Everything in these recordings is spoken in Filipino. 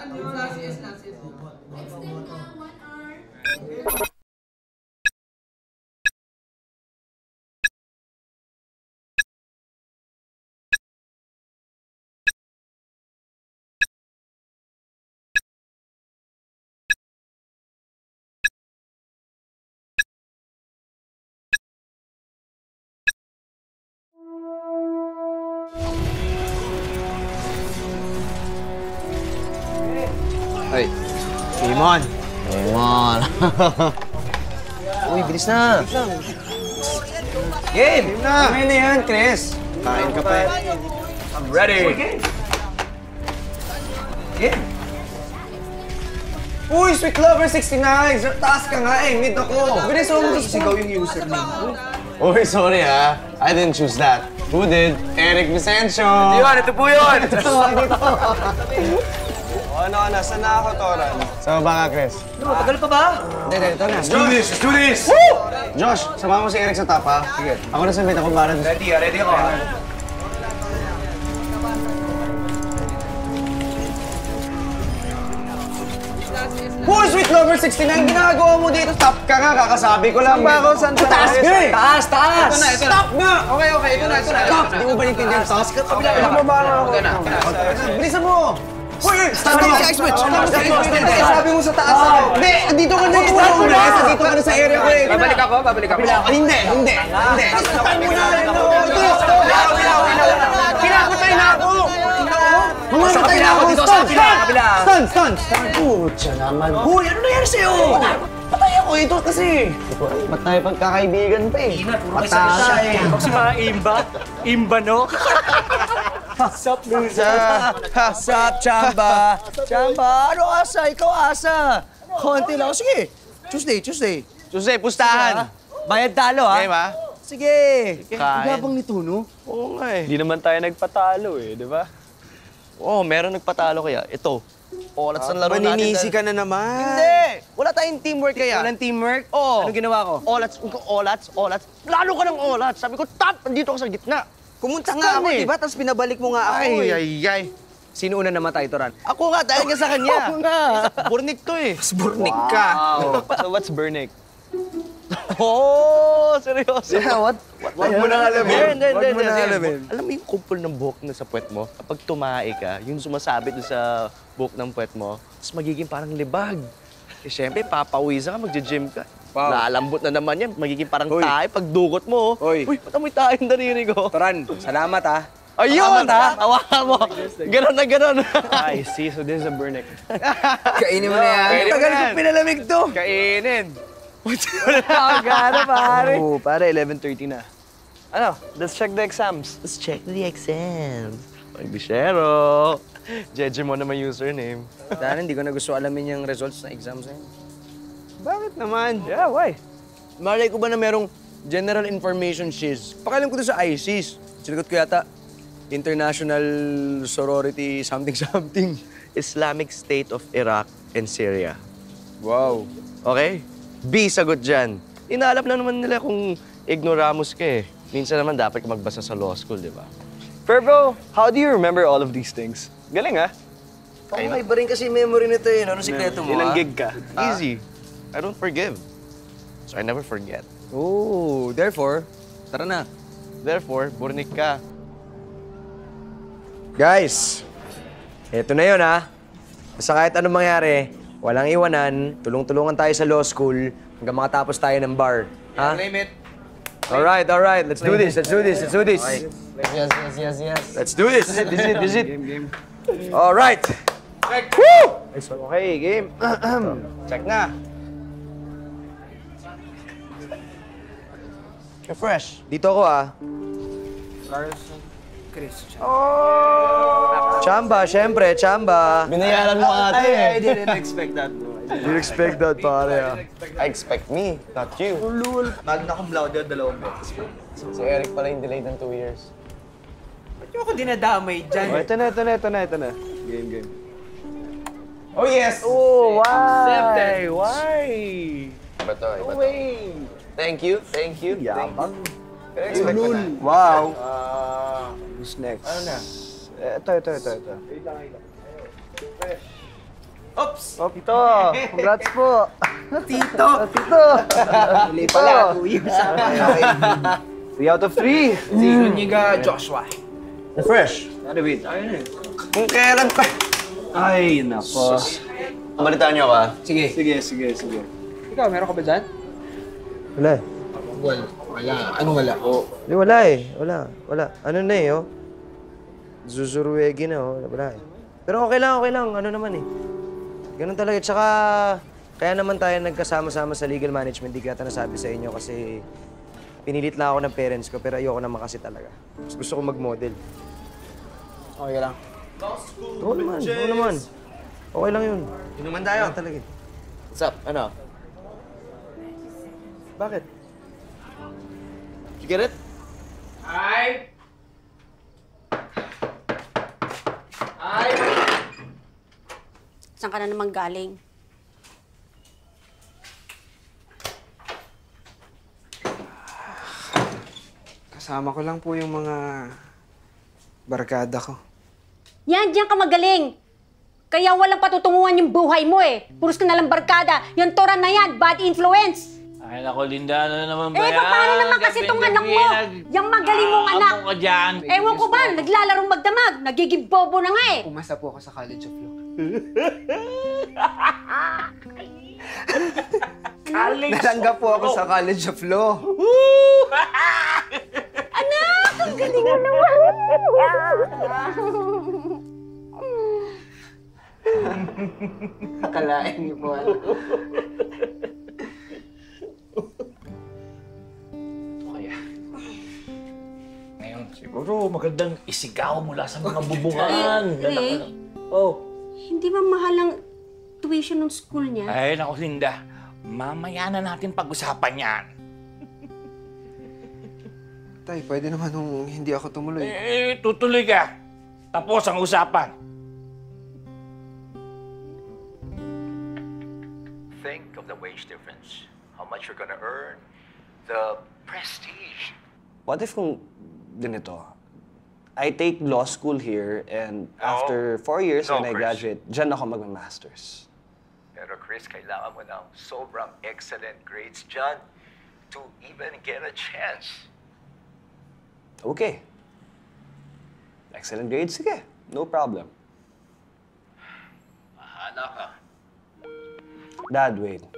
Saan yun? Sa CS na, CS. Extend na one hour. Ay, Simon. Simon. Uy, bilis na. Game! Game na! Kumain na yan, Chris. Kain ka pa eh. I'm ready. Game! Uy, Sweet Lover 69! Taas ka nga eh, mid ako. Bilis mo mo sigaw yung username. Uy, sorry ah. I didn't choose that. Who did? Eric Vicencio. Yun, ito po yun! ito. O ano, nasaan na ako, Toran? Sama ba ka, Chris? No, tagal pa ba? Hindi, hindi, ito na. Let's do this! Let's do this! Woo! Josh, sama mo si Eric sa top, ha? Sige. Ako na sa mid, ako para. Ready, ready ako. Hoy, Sweet Lover 69, ginagawa mo dito. Stop ka nga, kakasabi ko lang. Saan ba ako? Saan ba? Taas nga eh! Taas, taas! Ito na, ito na. Stop nga! Okay, okay, ito na, ito na. Stop! Di mo ba naintindihan? Taas ka, kabila. Ano ba ba na, Bilisan mo! Hoy, stand up! Switch! Sabi mo sa taas ako. Hindi, dito ka na yung ulo. Dito ka na sa area ko eh. Babalik ako, babalik ako. Hindi, hindi, hindi. Stop mo na! Pinakutay na ako! Mamamatay na ako! dito, sa Stun! Stun! Stun! Stun! Putya naman. Hoy, ano nangyari sa'yo? Patay ako ito kasi. Ba't tayo pagkakaibigan pa eh? Patay eh. Kasi mga imba. Imba, no? Sup, loser? Sup, Chamba? Chamba, ano asa? Ikaw asa? Konti lang. Sige. Tuesday, Tuesday. Tuesday, pustahan. Bayad talo, ha? Game, ha? Sige. Kain. Gabang ni Tuno. Oo nga eh. Hindi naman tayo nagpatalo eh, di ba? Oo, meron nagpatalo kaya. Ito, oras ang laro natin. Maninisi ka na naman. Hindi! Wala tayong teamwork kaya. Walang teamwork? Oo. Anong ginawa ko? Olats, olats, olats. Lalo ka ng olats. Sabi ko, top! Nandito ako sa gitna. Pumunta Stun nga ako, eh. di ba? Tapos pinabalik mo nga ako Ay, eh. ay, ay. Sino una namatay, Toran? Ako nga, dahil nga sa kanya. Ako nga. Burnik to eh. Burnik ka. So what's Bernick? Oh, seryoso. Yeah, what? Wag mo na alamin. Hindi, hindi, Wag mo alamin. Alam mo yung kumpol ng buhok na sa puwet mo? Kapag tumae ka, yung sumasabit sa buhok ng puwet mo, tapos magiging parang libag. Eh, syempre, papawisan ka, magja-gym ka. Wow. Lalambot na naman yan, magiging parang Hoy. tae pag dugot mo. Hoy. Uy, ba't amoy tae yung dariri ko? Toran, salamat ah. Ayun! Hawakan mo! Ganon na ganon. I see, so this is a Bernick. Kainin mo na yan. Kainin mo Tagal ko yan. pinalamig to. Kainin. Gana, pare. Oh, pare, 11.30 na. Ano, let's check the exams. Let's check the exams. Magbishero. Jeje mo naman username. Sana hindi ko na gusto alamin yung results ng exams na yun. Bakit naman? Yeah, why? Malay ko ba na merong general information shiz? Pakialam ko doon sa ISIS. Sinagot ko yata, International Sorority something something. Islamic State of Iraq and Syria. Wow. Okay? B, sagot dyan. Inaalap na naman nila kung ignoramus ka eh. Minsan naman dapat ka magbasa sa law school, di ba? Fervo, how do you remember all of these things? Galing ah. Okay, may iba rin kasi memory nito eh. Ano sikreto mo, Ilang ah? gig ka? Easy. I don't forgive. So I never forget. Oh, therefore, tara na. Therefore, burnik ka. Guys, eto na yun ha. Basta kahit anong mangyari, walang iwanan, tulong-tulungan tayo sa law school hanggang makatapos tayo ng bar. Ha? Alright, alright. Let's do this, let's do this, let's do this. Yes, yes, yes, yes. Let's do this. This is it, this is it. Game, game. Alright. Woo! Okay, game. Check na. You're fresh. Dito ako ah. Chamba, syempre, chamba. Binayaran mo ate eh. didn't expect that, bro. Didn't expect that, pare ah. I expect me, not you. Magna cum laude, dalawang beses. Si Eric pala yung delayed ng two years. Ba't yung ako dinadamay dyan? Oh, ito na, ito na, ito na, ito na. Game, game. Oh, yes! Oh, why? Accepted. Why? Iba to, iba No to. way. Thank you, thank you. Yabang. Expect ko na. Wow. Ah, Who's next? ano na? Eh, Ito, ito, ito, ito. Oops! Oh, Tito! Congrats po! Tito! Tito! Mali pala, two years. Three out of three! Si Nuniga Joshua. Fresh. Ano, wait? Kung kailan pa. Ay, nako. Balitaan niyo ka. Sige. Sige, sige, sige. Ikaw, meron ka ba dyan? Wala eh. Wala. Wala. Anong wala? Oh. Hindi, wala eh. Wala. Wala. Ano na eh, oh. Zuzuruegi na, oh. Wala eh. Pero okay lang, okay lang. Ano naman eh. Ganun talaga. Tsaka, kaya naman tayo nagkasama-sama sa legal management. Di kaya nasabi sa inyo kasi pinilit lang ako ng parents ko pero ayoko naman kasi talaga. Mas gusto ko mag-model. Okay lang. Oo naman, oo naman. Okay lang yun. Inuman tayo. Wala talaga eh. What's up? Ano? Bakit? You get it? Ay! Ay! Saan ka na naman galing? Kasama ko lang po yung mga barkada ko. Yan, diyan ka magaling. Kaya walang patutunguhan yung buhay mo eh. Puros ka nalang barkada. Yung tora na yan, bad influence. Ay, nako, Linda, ano naman ba Eh, yan? paano naman kasi tong anak mo? Yung magaling mong anak. Amo ka dyan. Ewan ko ba, naglalarong magdamag. Nagiging bobo na nga eh. Pumasa po ako sa College of Law. Alex. Natanggap po ako sa College of Law. Anak, ang galing mo naman. Akalain niyo po. ano. Ngayon, siguro magandang isigaw mula sa mga bubungan. Eh, Oh. Hindi ba mahal ang tuition ng school niya? Ay, nako, Linda. Mamaya na natin pag-usapan yan. Tay, pwede naman nung hindi ako tumuloy. Eh, tutuloy ka. Tapos ang usapan. think of the wage difference, much you're gonna earn, the prestige. What if kung ganito, I take law school here and after four years No, when I Chris. graduate, dyan ako mag-masters. Pero Chris, kailangan mo ng sobrang excellent grades dyan to even get a chance. Okay. Excellent grades, sige. No problem. Bahala ka. Dad, wait.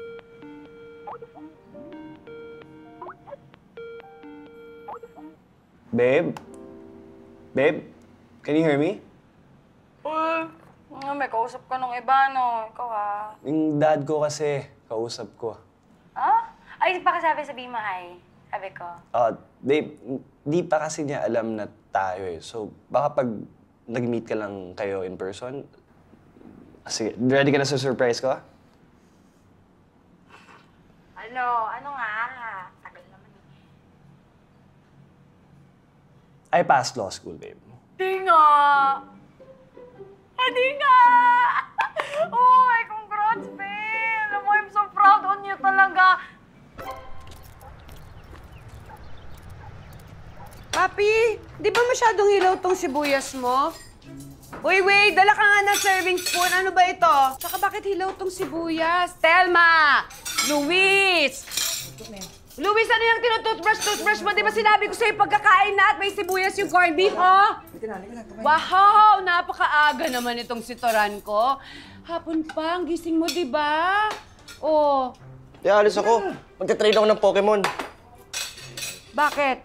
Babe? Babe? Can you hear me? Uy, nga, may kausap ka nung iba, no? Ikaw, ha? Yung dad ko kasi, kausap ko. Ha? Ay, baka sabi sabi mo, hi. Sabi ko. Ah, babe, di pa kasi niya alam na tayo eh. So, baka pag nag-meet ka lang kayo in person, sige, ready ka na sa surprise ko? Ano? Ano nga? Tagal naman eh. I passed law school, babe. Di nga! Ah, di nga! Uy, congrats, babe! Alam mo, I'm so proud on you talaga. Papi, di ba masyadong hilaw tong sibuyas mo? Uy, wait, dala ka nga ng serving spoon. Ano ba ito? Tsaka bakit hilaw tong sibuyas? Telma! Luis! Luis, ano yung tinutoothbrush-toothbrush mo? Di ba sinabi ko sa'yo pagkakain na at may sibuyas yung corned beef, oh? Wow, napakaaga naman itong sitoran ko. Hapon pa, ang gising mo, di ba? Oh, Di, alis ako. Magta-trade ako ng Pokemon. bakit?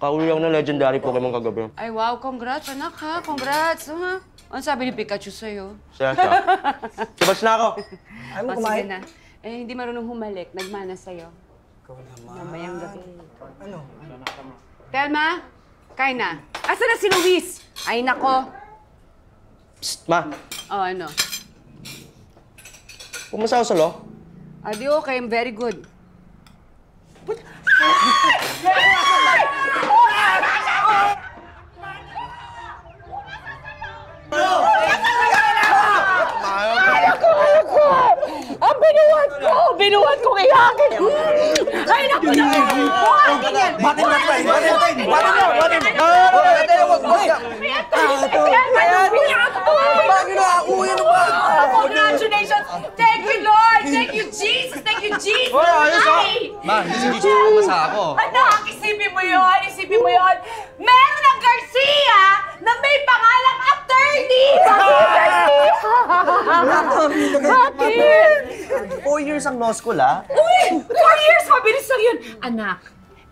Kauwi ako ng legendary Pokemon kagabi. Ay, wow, congrats, anak, ha? Congrats, ha? Ano sabi ni Pikachu sa'yo? Siya siya. Sibas na ako. Ay, mo sige na. Eh, hindi marunong humalik. Nagmana sa'yo. Ikaw naman. Mamayang gabi. Ano? Telma, kain na. Asa na si Luis? Ay, nako. Psst, ma. Oh, ano? Pumasa ako sa law. Adi, okay. I'm very good. Binuhat kong ihakin yung... Ay, naku na! Batin na tayo! Batin na tayo! Batin na! Batin na! Bakit na ako? Ano ba? Congratulations! Thank you, Lord! Thank you, Jesus! Thank you, Jesus! Ah! Ay! Ma, hindi siya ako. Anak, isipin mo yun! Isipin mo yun! Meron ng Garcia na may pangalang attorney! Bakit? Four years ang law school, ah. Uy! Four years! Mabilis lang yun! Anak,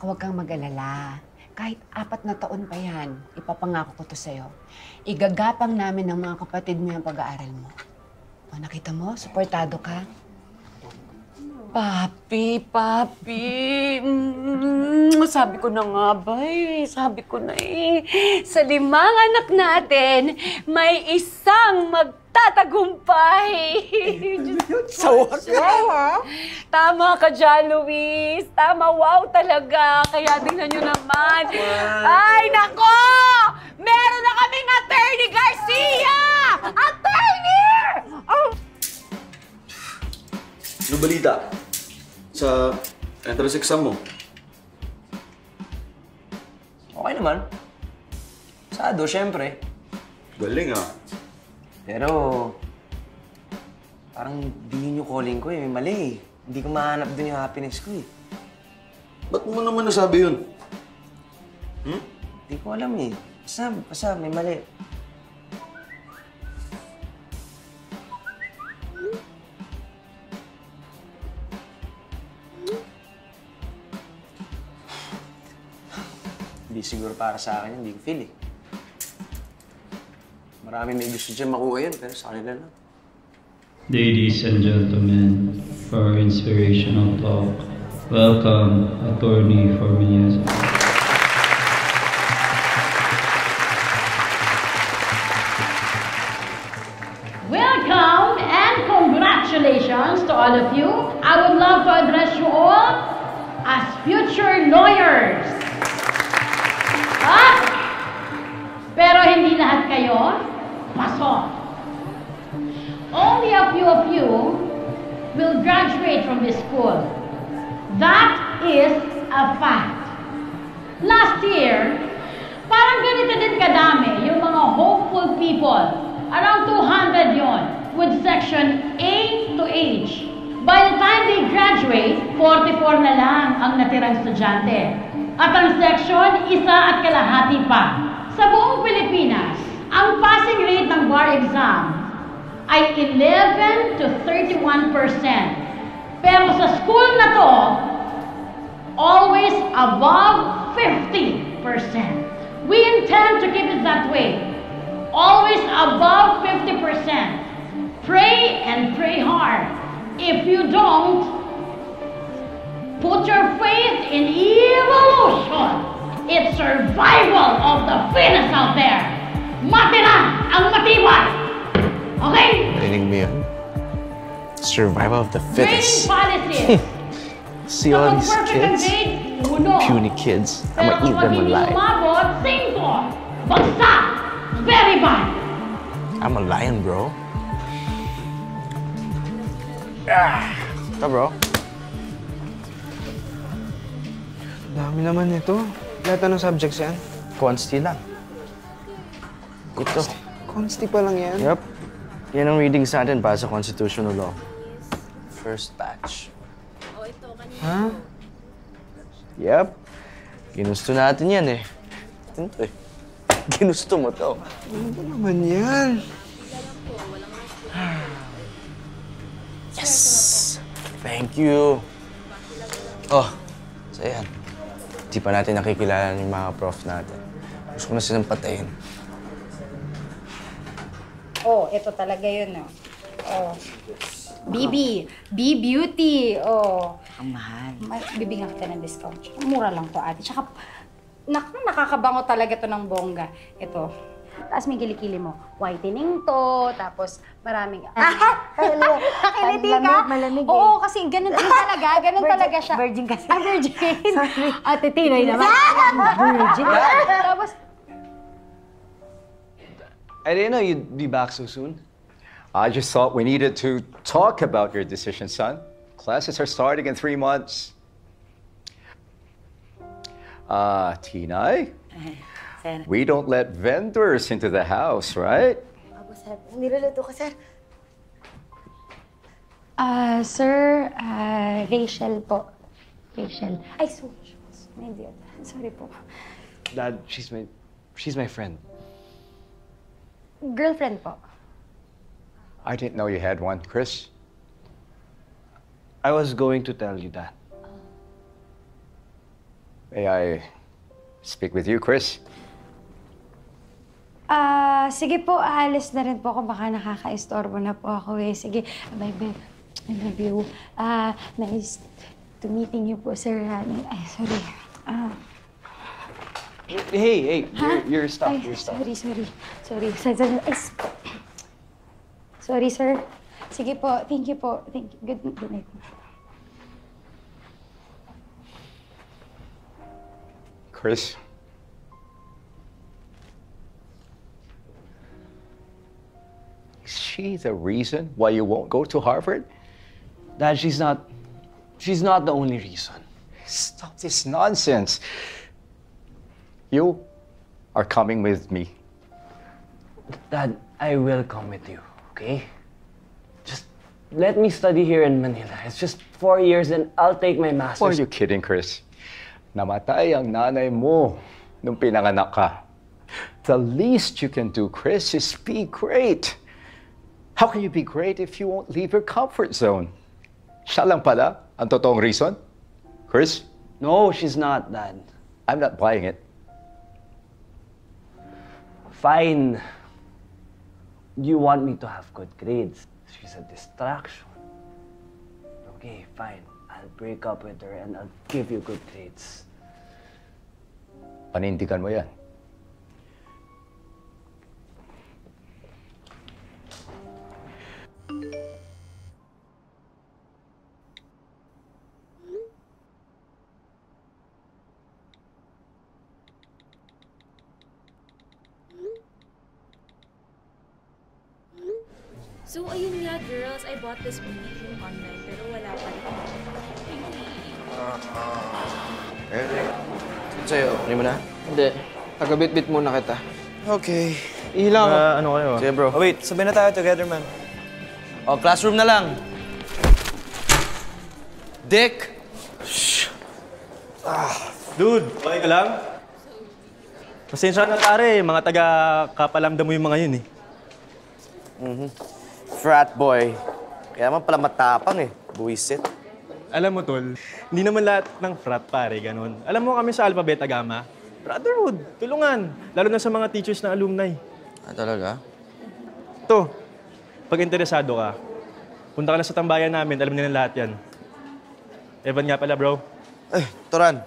huwag kang mag-alala. Kahit apat na taon pa yan, ipapangako ko to sa'yo. Igagapang namin ng mga kapatid mo yung pag-aaral mo. O, nakita mo? Suportado ka? Papi, papi. Mm, sabi ko na nga ba eh. Sabi ko na eh. Sa limang anak natin, may isang magtatagumpay. Sawa ka! Tama ka dyan, Luis. Tama, wow talaga. Kaya tingnan nyo naman. Ay, nako! Meron na kaming Attorney Garcia! Attorney! Oh, Ano balita? Sa entrance exam mo? Okay naman. Sado, syempre. Galing ah. Pero, parang di yun yung calling ko eh. May mali eh. Hindi ko mahanap din yung happiness ko eh. Ba't mo naman nasabi yun? Hindi ko alam eh. Basta, basta may mali. Hindi siguro para sa akin. Hindi ko feel eh. Marami may gusto dyan makuha yan, pero sa kanila lang. Ladies and gentlemen, for our inspirational talk, welcome Attorney Formilias. Welcome and congratulations to all of you. I would love to address you all as future lawyers. Ah! Pero hindi lahat kayo pasok. Only a few of you will graduate from this school. That is a fact. Last year, parang ganito din kadami yung mga hopeful people. Around 200 yon with section A to H. By the time they graduate, 44 na lang ang natirang estudyante. At ang section, isa at kalahati pa. Sa buong Pilipinas, ang passing rate ng bar exam ay 11 to 31 percent. Pero sa school na to, always above 50 percent. We intend to keep it that way. Always above 50 percent. Pray and pray hard. If you don't, put your faith in evolution. It's survival of the fittest out there. Matira ang matibay. Okay? Narinig mo yun? Survival of the fittest. policies. See all these kids? uno. Puny kids. I'm gonna eat them alive. umabot, cinco. Bagsak. Very bad. I'm a lion, bro. Ah. Ito, bro. Dami naman ito. Lahat ng subjects yan. Consti lang. Ito. Consti pa lang yan. Yep. Yan ang readings natin para sa constitutional law. First batch. Ha? Yep. Ginusto natin yan eh. Ito eh. Ginusto mo to. Ano ba naman yan? Yes! Thank you. Oh, so yan. Di pa natin nakikilala yung mga prof natin. Gusto ko na silang patayin. Oh, ito talaga yun, oh. Oh. BB. B-Beauty. Oh. Ang mahal. Ma- bibigyan kita ng discount. Tsaka Mura lang to, ate. Tsaka, nak nakakabango talaga to ng bongga. Ito. Tapos may kilikili mo. Whitening to, tapos maraming... Ah! Nakiliti ka? Malamig, malamig eh. Oo, kasi ganun din talaga. Ganun Virgin- talaga siya. virgin kasi. Ah, virgin. Sorry. Ate Tinoy naman. Virgin. tapos, I didn't know you'd be back so soon. I just thought we needed to talk about your decision, son. Classes are starting in three months. Ah, Tinay, Sir. we don't let vendors into the house, right? Opo, sir. Niluluto ko, sir. Ah, sir, ah, Rachel po. Rachel. Ay, so, my dear. Sorry po. Dad, she's my, she's my friend. Girlfriend po. I didn't know you had one, Chris. I was going to tell you that. May I speak with you, Chris? Ah, sige po, aalis na rin po ako. Baka nakaka-istorbo na po ako eh. Sige, bye, babe. I love you. Ah, nice to meeting you po, sir. Ah, Ay, sorry. Ah, Hey, hey, ha? your, your stuff, Ay, your stuff. sorry, sorry. Sorry. Sorry, sorry. Ay, s- sorry, sir. Sige po, thank you po. Thank you. Good, good night. Chris? Is she the reason why you won't go to Harvard? Dad, she's not, she's not the only reason. Stop this nonsense. You are coming with me. Dad, I will come with you, okay? Just let me study here in Manila. It's just four years and I'll take my master's. Are you kidding, Chris? Namatay ang nanay mo nung pinanganak ka. The least you can do, Chris, is be great. How can you be great if you won't leave your comfort zone? Siya lang pala ang totoong reason? Chris? No, she's not, Dad. I'm not buying it. Fine. You want me to have good grades. She's a distraction. Okay, fine. I'll break up with her and I'll give you good grades. Panindigan mo yan. So, ayun nga, girls. I bought this room online, pero wala pa rin. Eric, sa'yo, okay mo na? Hindi. Tagabit-bit muna kita. Okay. Ihilang ako. ano kayo? Sige, bro. Oh, wait, sabay na tayo together, man. Oh, classroom na lang. Dick! Dude, okay ka lang? Pasensya na pare, mga taga kapalamdam mo yung mga yun eh. Mhm. Frat boy. Kaya man pala matapang eh. Buwisit. Alam mo, Tol, hindi naman lahat ng frat pare, ganun. Alam mo kami sa Alpha Beta Gamma, brotherhood, tulungan. Lalo na sa mga teachers na alumni. Ah, talaga? To, pag interesado ka, punta ka na sa tambayan namin, alam nila lahat yan. Evan nga pala, bro. Eh, Toran.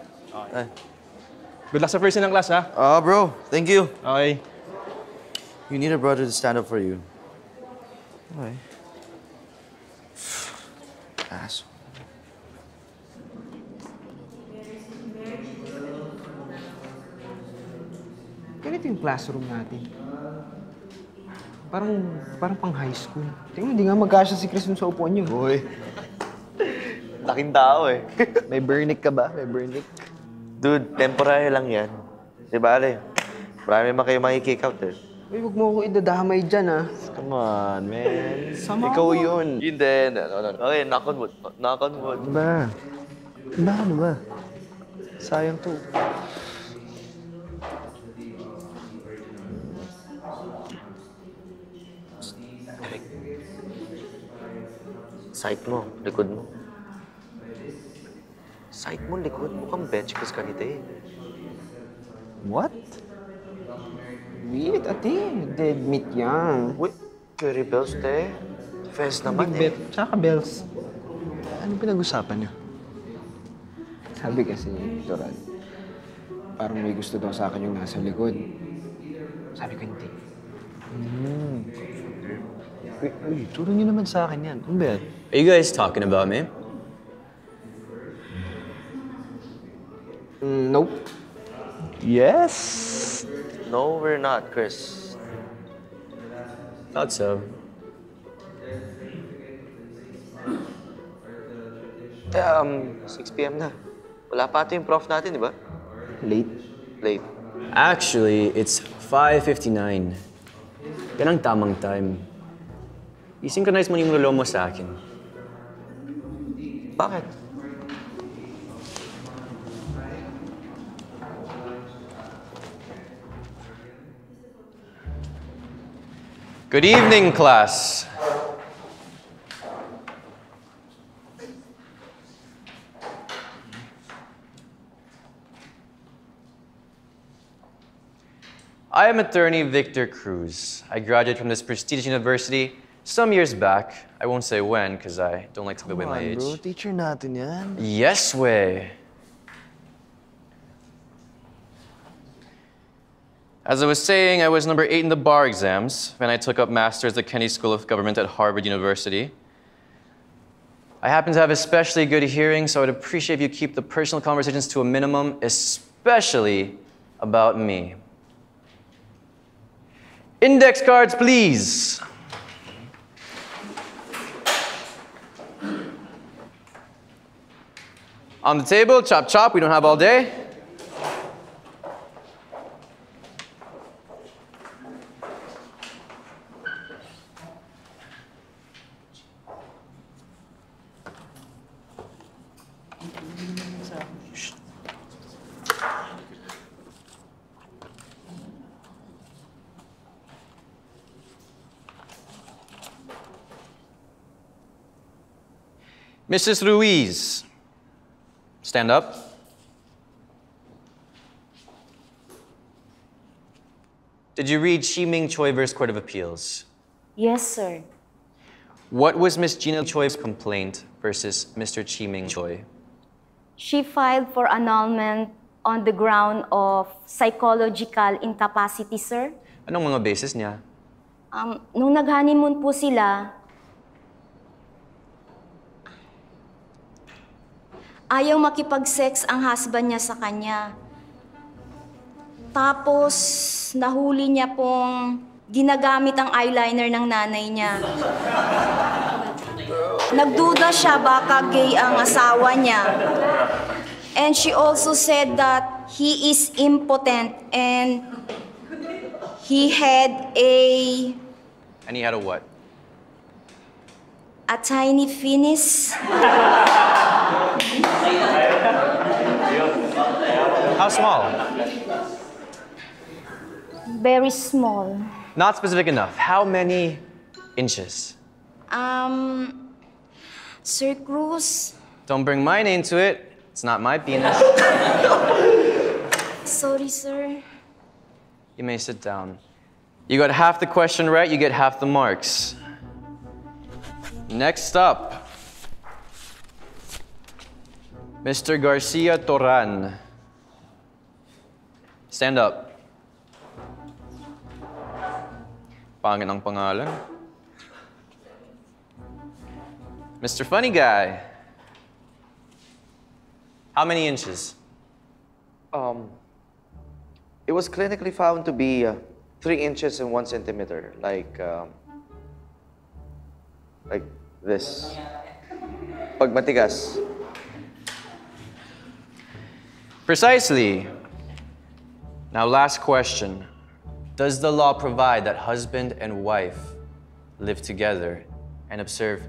Eh. Good luck sa first year ng class, ha? Oh, bro. Thank you. Okay. You need a brother to stand up for you. Okay. Ass. Ganito yung classroom natin. Parang, parang pang high school. Tingnan, hindi nga magkasya si Chris dun sa upuan niyo. Uy. Laking tao eh. May burnick ka ba? May burnick? Dude, temporary lang yan. Di ba, Ale? Marami man kayo makikick out eh. Uy, huwag mo ako idadamay dyan, ah. Come on, man. Sama Ikaw mo. yun. Yun din. Ano, ano. Okay, knock on wood. Knock on wood. Ano ba? Ano ba? Ano ba? Sayang to. Sight mo, likod mo. Sight mo, likod mo kang bench kasi kanita eh. What? Wait, ate. Dead meat yan. Wait, curry bells, te. Fest naman Big eh. bet. Tsaka bells. Ano pinag-usapan niyo? Sabi kasi ni Toran, parang may gusto daw sa akin yung nasa likod. Sabi ko hindi. Hmm. Uy, uy, turo niyo naman sa akin yan. Ano ba yan? Are you guys talking about me? Mm, nope. Yes. No, we're not, Chris. Thought so. Um, 6 p.m. na. Wala pa ata yung prof natin, di ba? Late? Late. Actually, it's 5.59. Yan ang tamang time. I-synchronize mo yung relo mo sa akin. Bakit? Good evening, class. I am attorney Victor Cruz. I graduated from this prestigious university some years back. I won't say when, because I don't like to give away my age. bro. Teacher natin yan. Yes, way. As I was saying, I was number eight in the bar exams when I took up masters at Kennedy School of Government at Harvard University. I happen to have especially good hearing, so I'd appreciate if you keep the personal conversations to a minimum, especially about me. Index cards, please. On the table, chop chop, we don't have all day. Mrs. Ruiz, stand up. Did you read Shiming Choi vs. Court of Appeals? Yes, sir. What was Miss Gina Choi's complaint versus Mr. Chi Ming Choi? She filed for annulment on the ground of psychological incapacity, sir. Anong mga basis niya? Um, nung nag-honeymoon po sila, ayaw makipag-sex ang husband niya sa kanya. Tapos, nahuli niya pong ginagamit ang eyeliner ng nanay niya. Nagduda siya baka gay ang asawa niya. And she also said that he is impotent and he had a And he had a what? A tiny penis. How small? Very small. Not specific enough. How many inches? Um, Sir Cruz, Don't bring my name to it. It's not my penis. sorry, sir. You may sit down. You got half the question right, you get half the marks. Next up, Mr. Garcia Toran. Stand up. Pangit ang pangalan. Mr. Funny Guy. How many inches? Um, it was clinically found to be uh, three inches and one centimeter, like, um, like this. Pag matigas. Precisely. Now, last question. Does the law provide that husband and wife live together and observe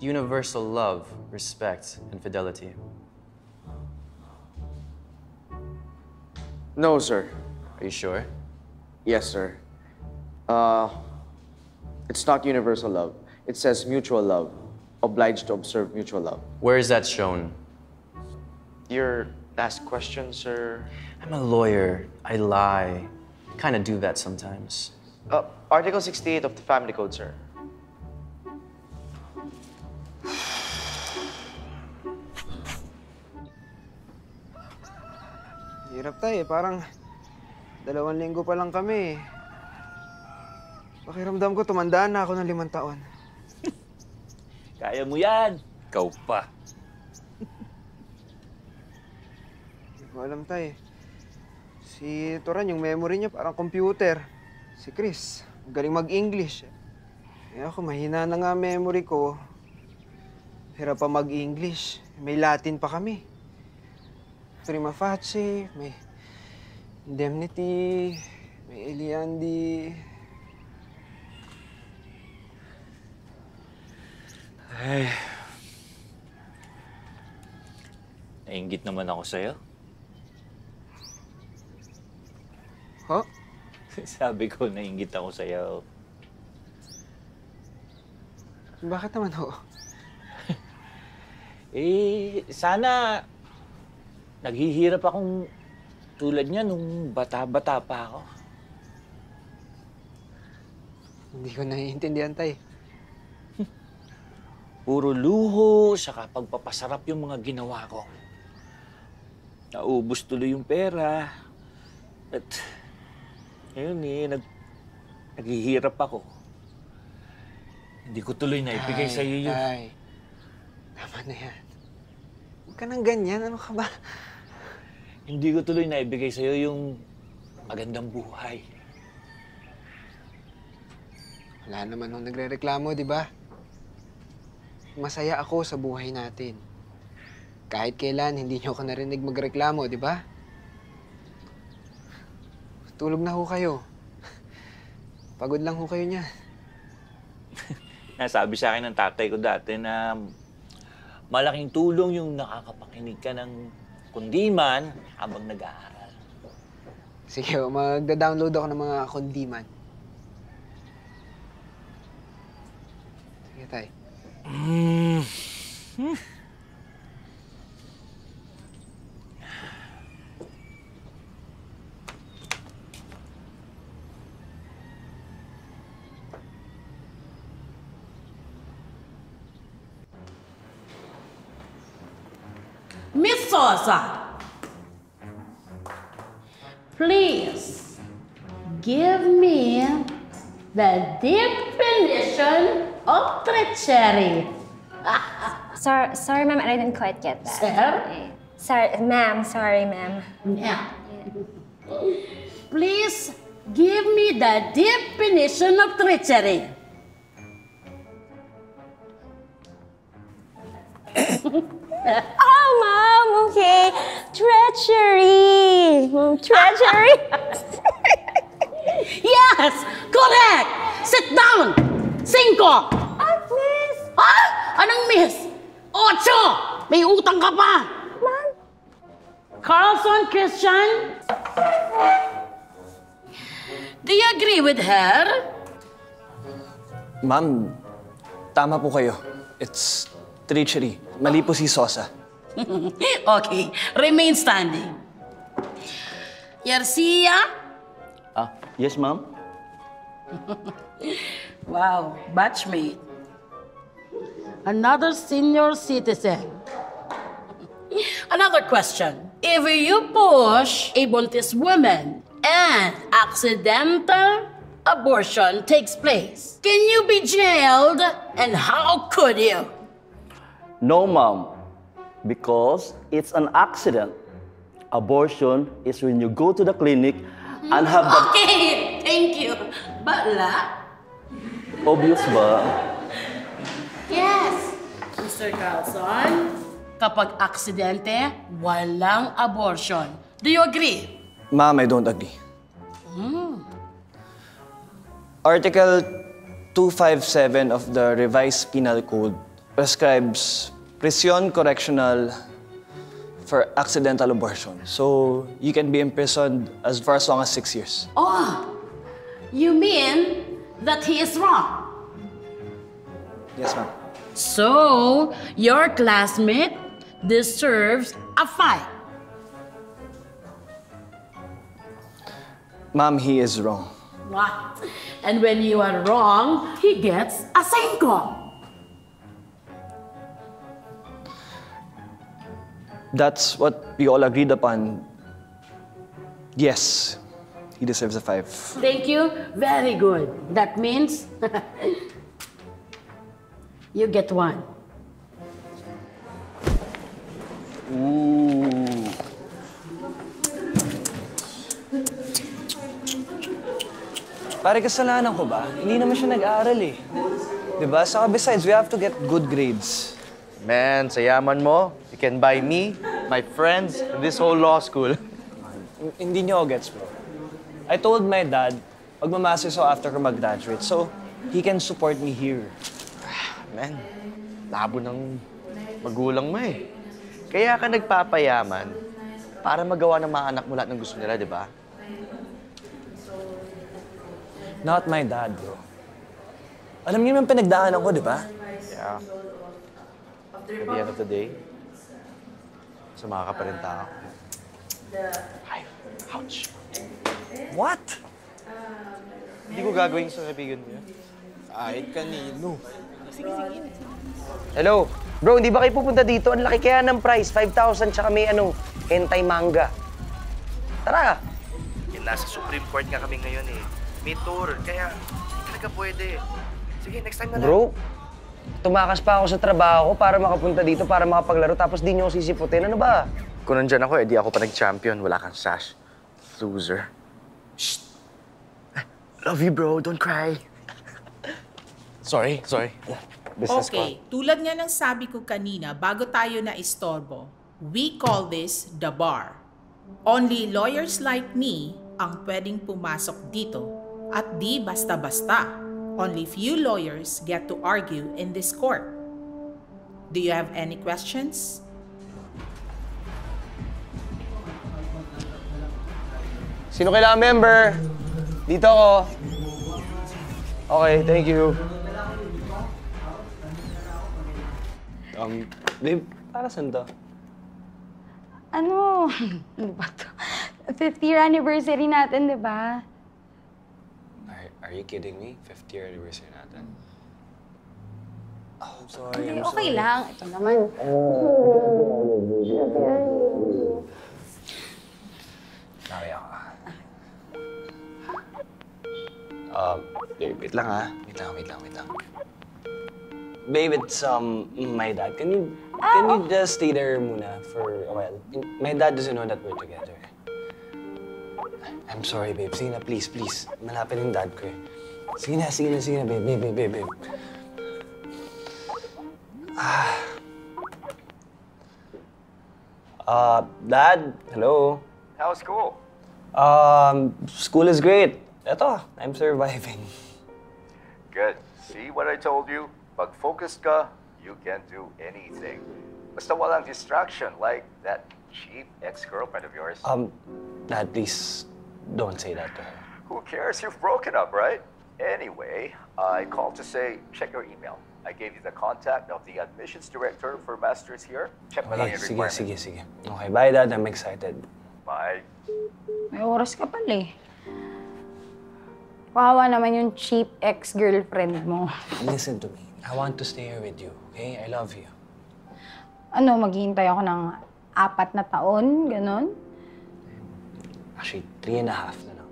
universal love, respect, and fidelity? No, sir. Are you sure? Yes, sir. Uh, it's not universal love. It says mutual love. Obliged to observe mutual love. Where is that shown? Your last question, sir. I'm a lawyer. I lie. Kind of do that sometimes. Uh, Article 68 of the Family Code, sir. Hirap tayo eh. Parang dalawang linggo pa lang kami eh. Pakiramdam ko, tumandaan na ako ng limang taon. Kaya mo yan. Ikaw pa. Hindi ko alam tayo. Si Toran, yung memory niya parang computer. Si Chris, galing mag-English. Eh ako, mahina na nga memory ko. Hirap pa mag-English. May Latin pa kami. Prima facie, may indemnity, may eliandi. Ay. Nainggit naman ako sa'yo. Ho? Sabi ko, nainggit ako sa'yo. Bakit naman ho? Eh, sana naghihirap akong tulad niya nung bata-bata pa ako. Hindi ko naiintindihan, tay. Puro luho, saka pagpapasarap yung mga ginawa ko. Naubos tuloy yung pera. At ngayon eh, nag, naghihirap ako. Hindi ko tuloy na ibigay sa iyo yun. Tay, tama na yan. Huwag ka nang ganyan. Ano ka ba? Hindi ko tuloy na ibigay sa iyo yung magandang buhay. Wala naman nung nagre-reklamo, di ba? Masaya ako sa buhay natin. Kahit kailan, hindi niyo ako narinig magreklamo, di ba? Tulog na ho kayo. Pagod lang ho kayo niya. Nasabi sa akin ng tatay ko dati na malaking tulong yung nakakapakinig ka ng kundiman habang nag-aaral. Sige, magda-download ako ng mga kondiman. Sige, Miss Sosa, please give me the definition of treachery. Sorry, sorry, ma'am. I didn't quite get that. Sir? Sorry, ma'am. Sorry, ma'am. Yeah. Please give me the definition of treachery. Oh, mom. Okay. Treachery. Treachery. yes, correct. Sit down. Cinco. Ah, miss. Ha? Anong miss? Ocho. May utang ka pa. Ma'am. Carlson Christian. Do you agree with her? Ma'am, tama po kayo. It's treachery. Mali po si Sosa. okay, remain standing. Yersia? Ah, yes, ma'am? Wow, batchmate. Another senior citizen. Another question. If you push a buntis woman and accidental abortion takes place, can you be jailed and how could you? No, ma'am. Because it's an accident. Abortion is when you go to the clinic and have the Okay, thank you. Bala? Obvious ba? Yes. Mr. Carlson, kapag aksidente, walang abortion. Do you agree? Ma'am, I don't agree. Hmm. Article 257 of the Revised Penal Code prescribes prison correctional for accidental abortion. So you can be imprisoned as far as long as six years. Oh, you mean that he is wrong? Yes, ma'am. So, your classmate deserves a fight. Ma'am, he is wrong. What? And when you are wrong, he gets a cinco. That's what we all agreed upon. Yes, he deserves a five. Thank you. Very good. That means you get one. Ooh. Pare, kasalanan ko ba? Hindi naman siya nag-aaral eh. Diba? Saka besides, we have to get good grades. Man, sa yaman mo, you can buy me, my friends, and this whole law school. Hindi niyo gets, bro. I told my dad, magmamasters ako after ko mag-graduate, so he can support me here. Man, labo ng magulang mo eh. Kaya ka nagpapayaman para magawa ng mga anak mo lahat ng gusto nila, di ba? Not my dad, bro. Alam niyo naman pinagdaanan ko, di ba? Yeah. At the end of the day, sumaka ka pa rin tao. Ay, ouch. What? Hindi ko gagawin sa kaibigan mo yan. Kahit kanino. Sige, sige. Hello? Bro, hindi ba kayo pupunta dito? Ang laki kaya ng price. 5,000 tsaka may ano, hentai manga. Tara! Yung nasa Supreme Court nga kami ngayon eh. May tour, kaya hindi talaga pwede. Sige, next time na lang. Bro, tumakas pa ako sa trabaho ko para makapunta dito, para makapaglaro, tapos di niyo ako sisiputin. Ano ba? Kung nandyan ako, edi ako pa nag-champion. Wala kang sash. Loser. Shh! Love you, bro. Don't cry. sorry, sorry. Business okay, tulad nga ng sabi ko kanina, bago tayo na istorbo, we call this the bar. Only lawyers like me ang pwedeng pumasok dito at di basta-basta. Only few lawyers get to argue in this court. Do you have any questions? Sino kailangan member? Dito ako. Okay, thank you. Um, babe, para saan to? Ano? Ano ba to? Fifth year anniversary natin, di ba? Are, are you kidding me? 50th year anniversary natin. Oh, I'm sorry, I'm okay sorry. lang. Ito naman. Sorry ako. Um, babe, wait lang ha. Wait lang, wait lang, wait lang. Babe, it's um my dad. Can you can you just stay there muna for a while? My dad doesn't know that we're together. I'm sorry, babe. Sige na, please, please. Malapit yung dad ko eh. Sige na, sige na, sige na, babe, babe, babe, babe, babe. Ah. Uh, Dad, hello. How's school? Um, school is great. Eto, I'm surviving. Good. See what I told you? Pag focused ka, you can do anything. Basta walang distraction like that cheap ex-girlfriend of yours. Um, Dad, please don't say that to her. Who cares? You've broken up, right? Anyway, I called to say, check your email. I gave you the contact of the admissions director for masters here. Check mo lang Okay, yung sige, sige, sige. Okay, bye, Dad. I'm excited. Bye. May oras ka pala eh. Kawawa naman yung cheap ex-girlfriend mo. Listen to me. I want to stay here with you, okay? I love you. Ano, maghihintay ako ng apat na taon, ganon? Actually, three and a half na lang.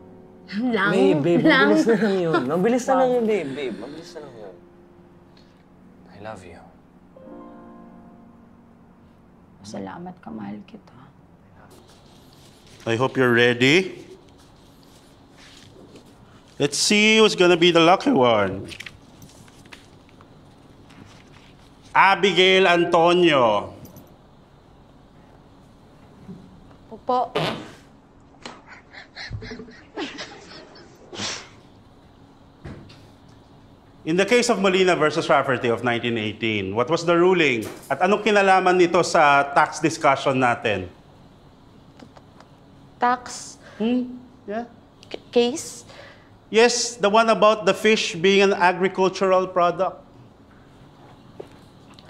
Lang? Babe, babe, lang. mabilis na lang yun. Mabilis na lang yun, babe, babe. Mabilis na lang yun. I love you. Salamat ka, mahal kita. I hope you're ready. Let's see who's gonna be the lucky one. Abigail Antonio. Opo. In the case of Molina versus Rafferty of 1918, what was the ruling? At anong kinalaman nito sa tax discussion natin? Tax? Hmm? Yeah. case? Yes, the one about the fish being an agricultural product.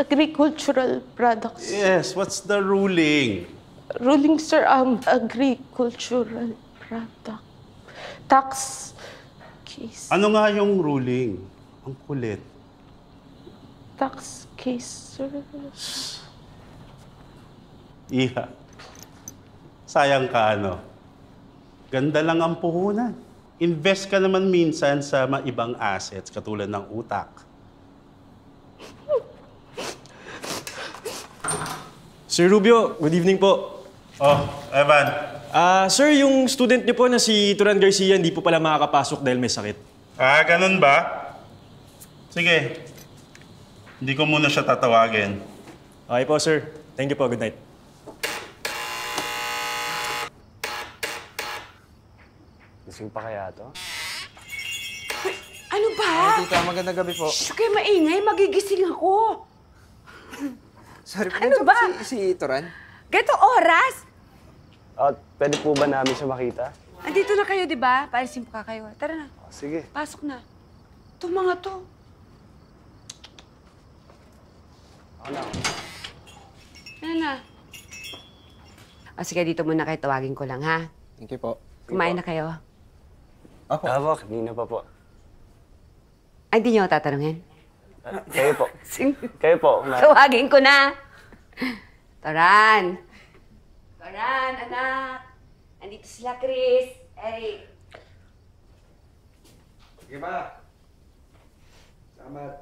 Agricultural products. Yes, what's the ruling? Ruling, sir, um, agricultural product. Tax case. Ano nga yung ruling? Ang kulit. Tax case, sir. Iha. Sayang ka ano. Ganda lang ang puhunan. Invest ka naman minsan sa mga ibang assets katulad ng utak. Sir Rubio, good evening po. Oh, Evan. Ah, sir, yung student niyo po na si Turan Garcia hindi po pala makakapasok dahil may sakit. Ah, ganun ba? Sige. Hindi ko muna siya tatawagin. Okay po, sir. Thank you po. Good night. Gising pa kaya to? Ano ba? Ay, tita, magandang gabi po. Shh, kayo maingay. Magigising ako. Sorry po, Ano ba? Si, si Toran? Gato oras? At pwede po ba namin siya makita? Andito na kayo, di ba? Paalisin pa kayo. Tara na. Sige. Pasok na. Ito mga to. Ako na. Ano na? O sige, dito muna kayo. Tawagin ko lang, ha? Thank you po. Kumain na kayo. Apo. Apo, kanina pa po. Ay, di niyo ako tatanungin? Kayo po. Kayo po. Tawagin ko na. Toran. Toran, anak. Andito sila, Chris. Eric. Sige ba? Salamat.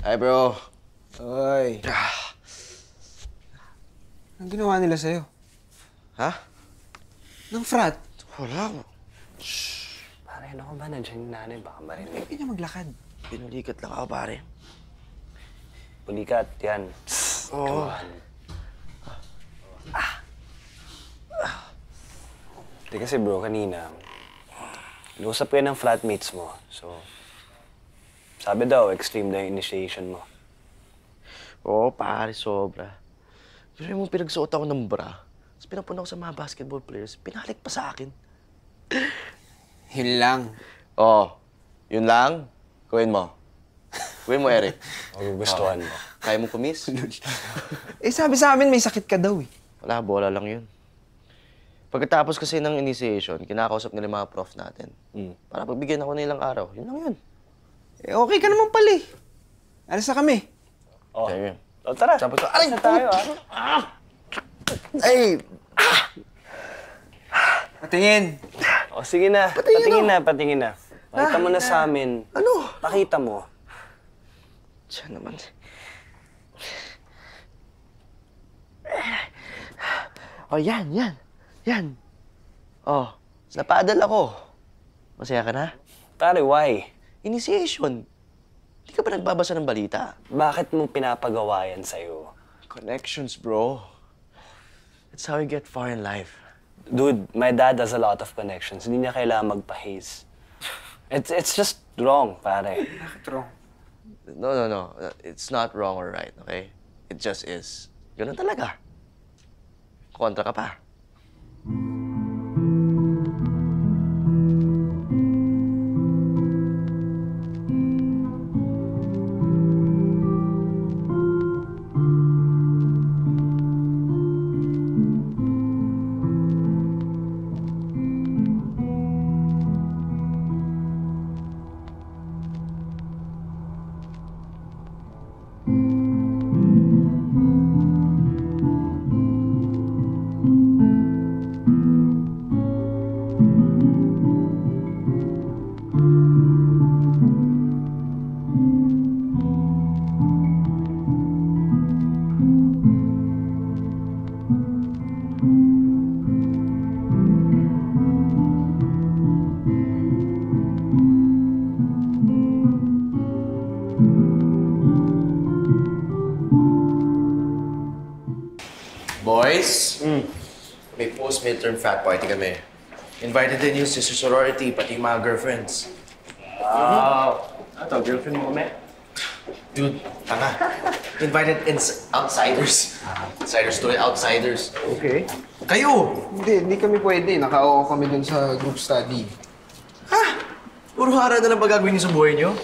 Hi, bro. Oy. Anong ginawa nila sa'yo? Ha? Ng frat? Wala. Pare, ano ka ba? Nandiyan yung nanay. Baka marinig. Hindi niya maglakad. Pinulikat lang ako, pare. Pulikat, yan. Oo. Hindi kasi bro, kanina, inuusap kayo ng flatmates mo. So, sabi daw, extreme daw yung initiation mo. Oo, pare, sobra. Pero mo pinagsuot ako ng bra. Tapos pinapuna ko sa mga basketball players. Pinalik pa sa akin. Yun lang. Oo. Yun lang. Gawin mo. Gawin mo, Eric. Magugustuhan mo. Kaya mo kumis? Eh, sabi sa amin may sakit ka daw eh. Wala, bola lang yun. Pagkatapos kasi ng initiation, kinakausap nila mga prof natin. Para pagbigyan ako ng ilang araw. Yun lang yun. Eh, okay ka naman pala eh. Alas na kami. Oh. Ayun. O, tara. Ko, Aray, aray, tayo, ah. Ay! Patingin. O, sige na. Patingin, na, patingin na. Pakita mo na sa amin. Ano? Pakita mo. Diyan naman. Oh, yan, yan. Yan. Oh, napadal ako. Masaya ka na? Pare, why? Initiation. Hindi ka ba nagbabasa ng balita? Bakit mo pinapagawa yan sa'yo? Connections, bro. That's how you get far in life. Dude, my dad has a lot of connections. Hindi niya kailangan magpa-haze. It's, it's just wrong, pare. Bakit wrong? No, no, no. It's not wrong or right, okay? It just is. Ganun talaga. Kontra ka pa. Boys, party kami. Invited din yung sister sorority, pati yung mga girlfriends. Wow. Ato, girlfriend mo kami? Dude, tanga. Invited ins outsiders. Outsiders to outsiders. Okay. Kayo! Hindi, hindi kami pwede. Naka-oo kami dun sa group study. Puro hara na lang ba gagawin niyo sa buhay niyo?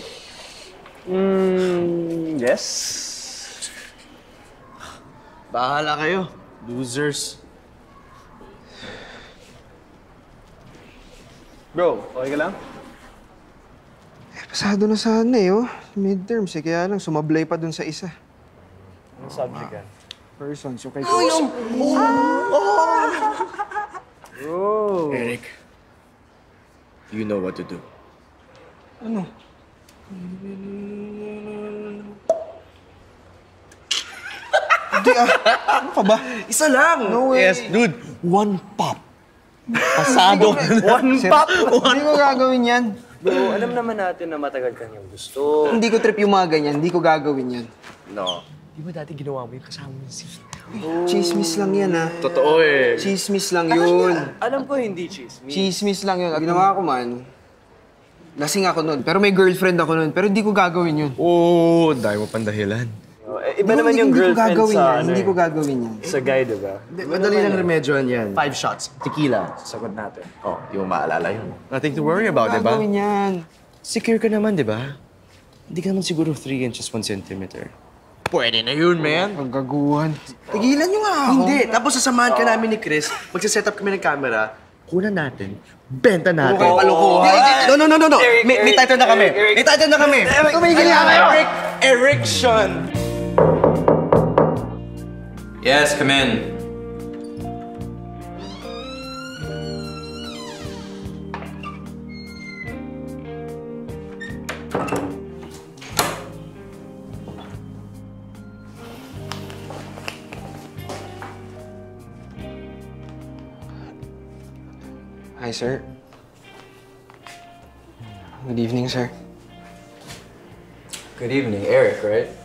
Mm, yes. Bahala kayo. Losers. Bro, okay ka lang? Eh, pasado na sana eh, oh. Midterms eh, kaya lang sumablay pa dun sa isa. Anong subject yan? Person, so kay... Oh, yung... Oh! Eric, you know what to do. Ano? Hindi ah. Ano ka ba? Isa lang! No way. Yes, dude. One pop. Pasado. One pop. Hindi ko gagawin yan. Bro, alam naman natin na matagal kang yung gusto. Hindi ko trip yung mga ganyan. Hindi ko gagawin yan. No. Di ba dati ginawa mo yung kasama mo si... Chismis lang yan, ha? Totoo eh. Chismis lang yun. Alam ko hindi chismis. Chismis lang yun. Ginawa ko man, lasing ako nun. Pero may girlfriend ako nun. Pero hindi ko gagawin yun. Oo, oh, dahil mo pang dahilan. Eh, iba Bro, naman hindi- yung hindi ko girlfriend gagawin sa yan. ano Hindi eh. ko gagawin yan. Sa guy, di ba? Madali lang remedyohan yan. Five shots. Tequila. Sagot natin. Oh, di mo maalala yun. Nothing to worry about, di ba? Gagawin yan. Secure ka naman, di ba? Hindi ka naman siguro 3 inches 1 centimeter. Pwede na yun, man. Ang gaguhan. Tigilan nyo nga ako. Hindi. Tapos sasamahan ka namin ni Chris. Magsiset up kami ng camera. Kunan natin. Benta natin. Puro kayo kalokohan. No, no, no, no, no. Eric, May, may title na kami. May title na kami. Tumigil na kayo. Eric. Eriction. Yes, come in. Hi, sir. Good evening, sir. Good evening, Eric, right?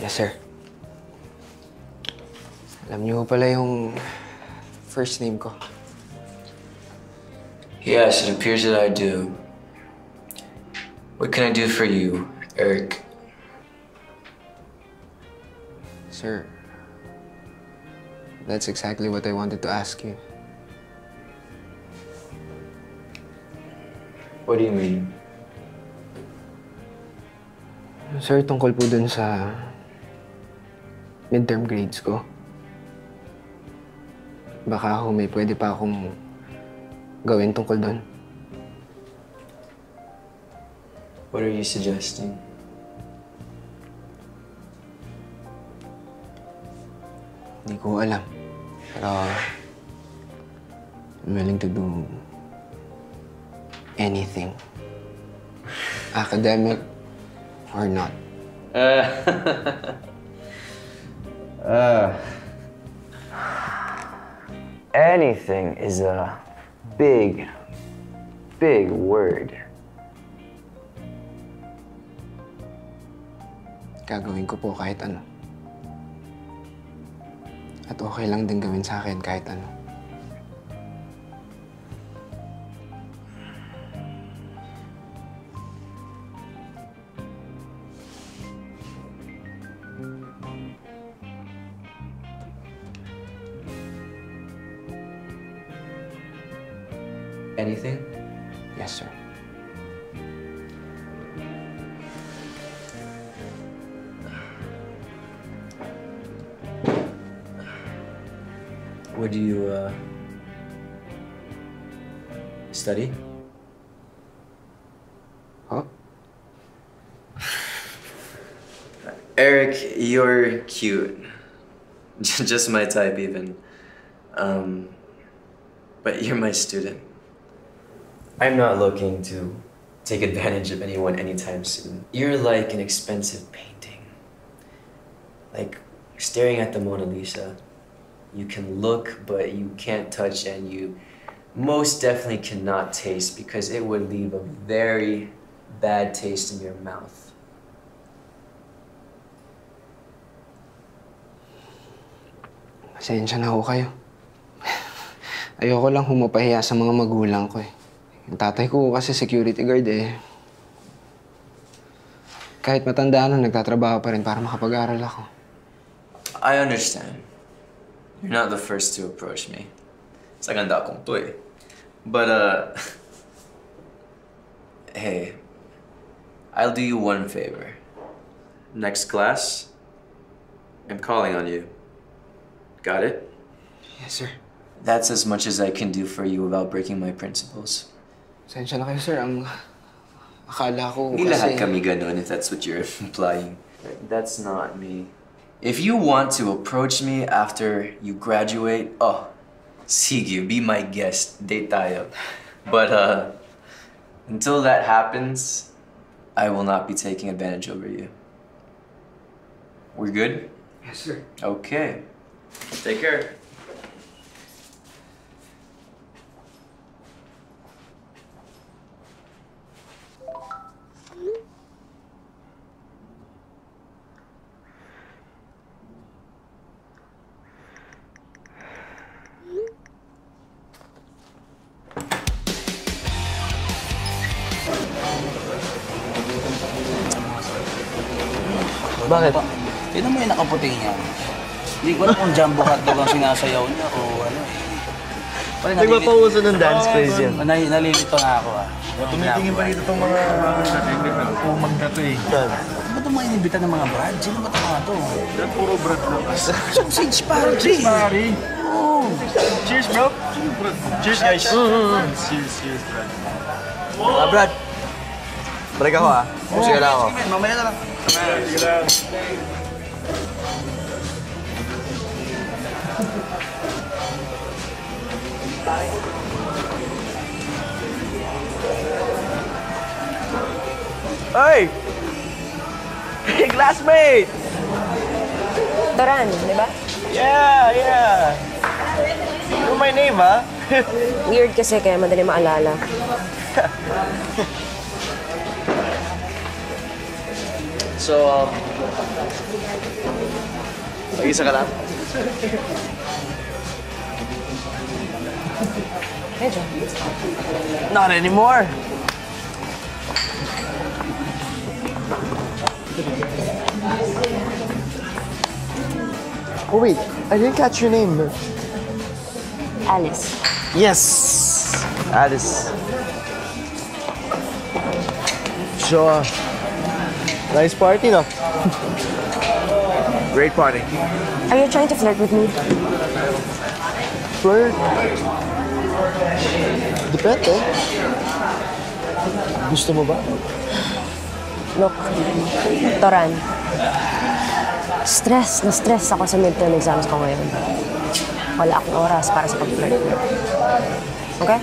Yes, sir. Alam niyo pala yung first name ko. Yes, it appears that I do. What can I do for you, Eric? Sir, that's exactly what I wanted to ask you. What do you mean? Sir, tungkol po dun sa midterm grades ko. Baka ho may pwede pa akong gawin tungkol dun. What are you suggesting? Hindi ko alam. Pero I'm willing to do anything. Academic or not. Uh, uh, anything is a big, big word. Gagawin ko po kahit ano. At okay lang din gawin sa akin kahit ano. Anything? Yes, sir. What do you, uh, study? Huh? Eric, you're cute. Just my type, even. Um, but you're my student. I'm not looking to take advantage of anyone anytime soon. You're like an expensive painting. Like staring at the Mona Lisa. You can look, but you can't touch, and you most definitely cannot taste because it would leave a very bad taste in your mouth. Pasensya na kayo. Ayoko lang humapahiya sa mga magulang ko eh. Yung tatay ko kasi security guard eh. Kahit matanda na, nagtatrabaho pa rin para makapag-aral ako. I understand. You're not the first to approach me. Sa ganda akong to eh. But, uh... hey. I'll do you one favor. Next class, I'm calling on you. Got it? Yes, sir. That's as much as I can do for you without breaking my principles. Pasensya na kayo, sir. Ang akala ko Hindi kasi... lahat kami ganun if that's what you're implying. That's not me. If you want to approach me after you graduate, oh, sige, be my guest. Date tayo. But uh, until that happens, I will not be taking advantage over you. We're good? Yes, sir. Okay. Take care. Nakaputing niya. Hindi ko alam kung jumbo hotdog ang sinasayaw niya o ano eh. Pare, nalilito- Nagpapauso ng dance craze yan. Oh, nai- nalilito na ako ah. Tumitingin pa dito itong mga umag na to eh. Ba't itong mga inibita ng mga brad? Sino ba itong mga to? Yan, puro brad lang. Sausage pare. Oo. Cheers, bro. Cheers, guys. Cheers, cheers, bro. Ah, Brad. Balik ako ah. Sige lang ako. Mamaya na lang. Sige lang. Hey! Hey, classmate! Toran, di ba? Yeah, yeah. You know my name, ha? Weird kasi kaya madali maalala. So, um... Mag-isa ka lang? Medyo. Not anymore. Oh wait, I didn't catch your name. Alice. Yes, Alice. So, uh, nice party, no? Great party. Are you trying to flirt with me? Flirt? Depende. Gusto mo ba? Look, Toran. Stress na stress ako sa midterm exams ko ngayon. Wala akong oras para sa pag-flirt. Okay?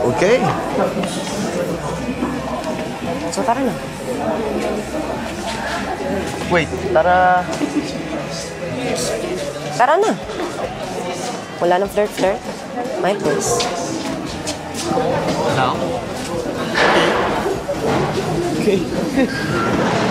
Okay. So tara na. Wait, tara. Tara na. Wala nang flirt-flirt. My place. Now? Okay. Hi.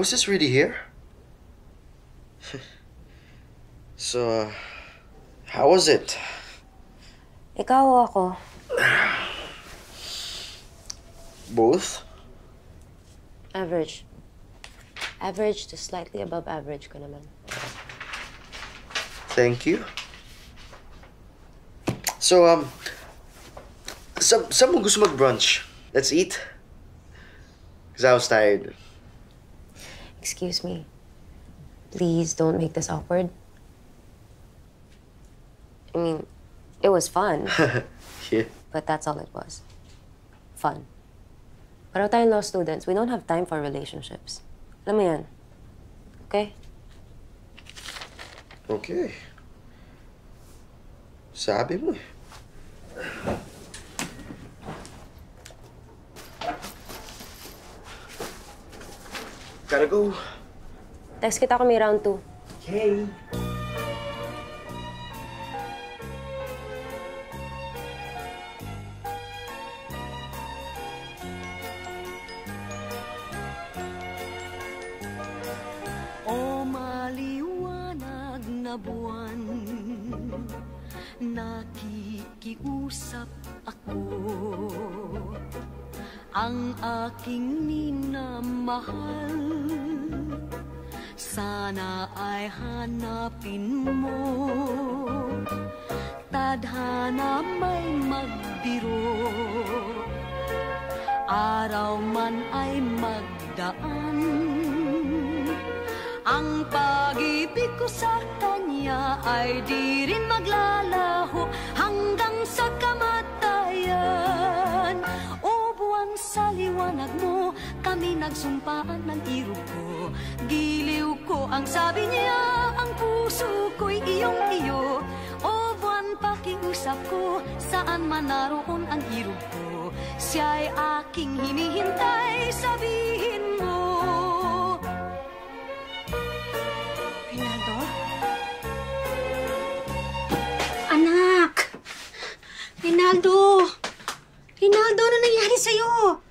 Was this really here? so, uh, how was it? Ikaw o ako? Both? Average. Average to slightly above average ko naman. Thank you. So, um, sa saan mo gusto mag-brunch? Let's eat? Because I was tired. Excuse me. Please don't make this awkward. I mean, it was fun, yeah. but that's all it was. Fun. Pero tayong law students, we don't have time for relationships. Alam mo yan. Okay? Okay. Sabi mo eh. Gotta go. Text kita kung may round 2. Okay. O maliwanag na buwan Nakikiusap ako Ang aking minamahal ay di rin maglalaho hanggang sa kamatayan. O buwan sa liwanag mo, kami nagsumpaan ng irog ko. Giliw ko ang sabi niya, ang puso ko'y iyong iyo. O buwan pakiusap ko Saan man naroon ang irog ko Siya'y aking hinihintay Sabihin Rinaldo! Rinaldo, ano nangyari sa'yo?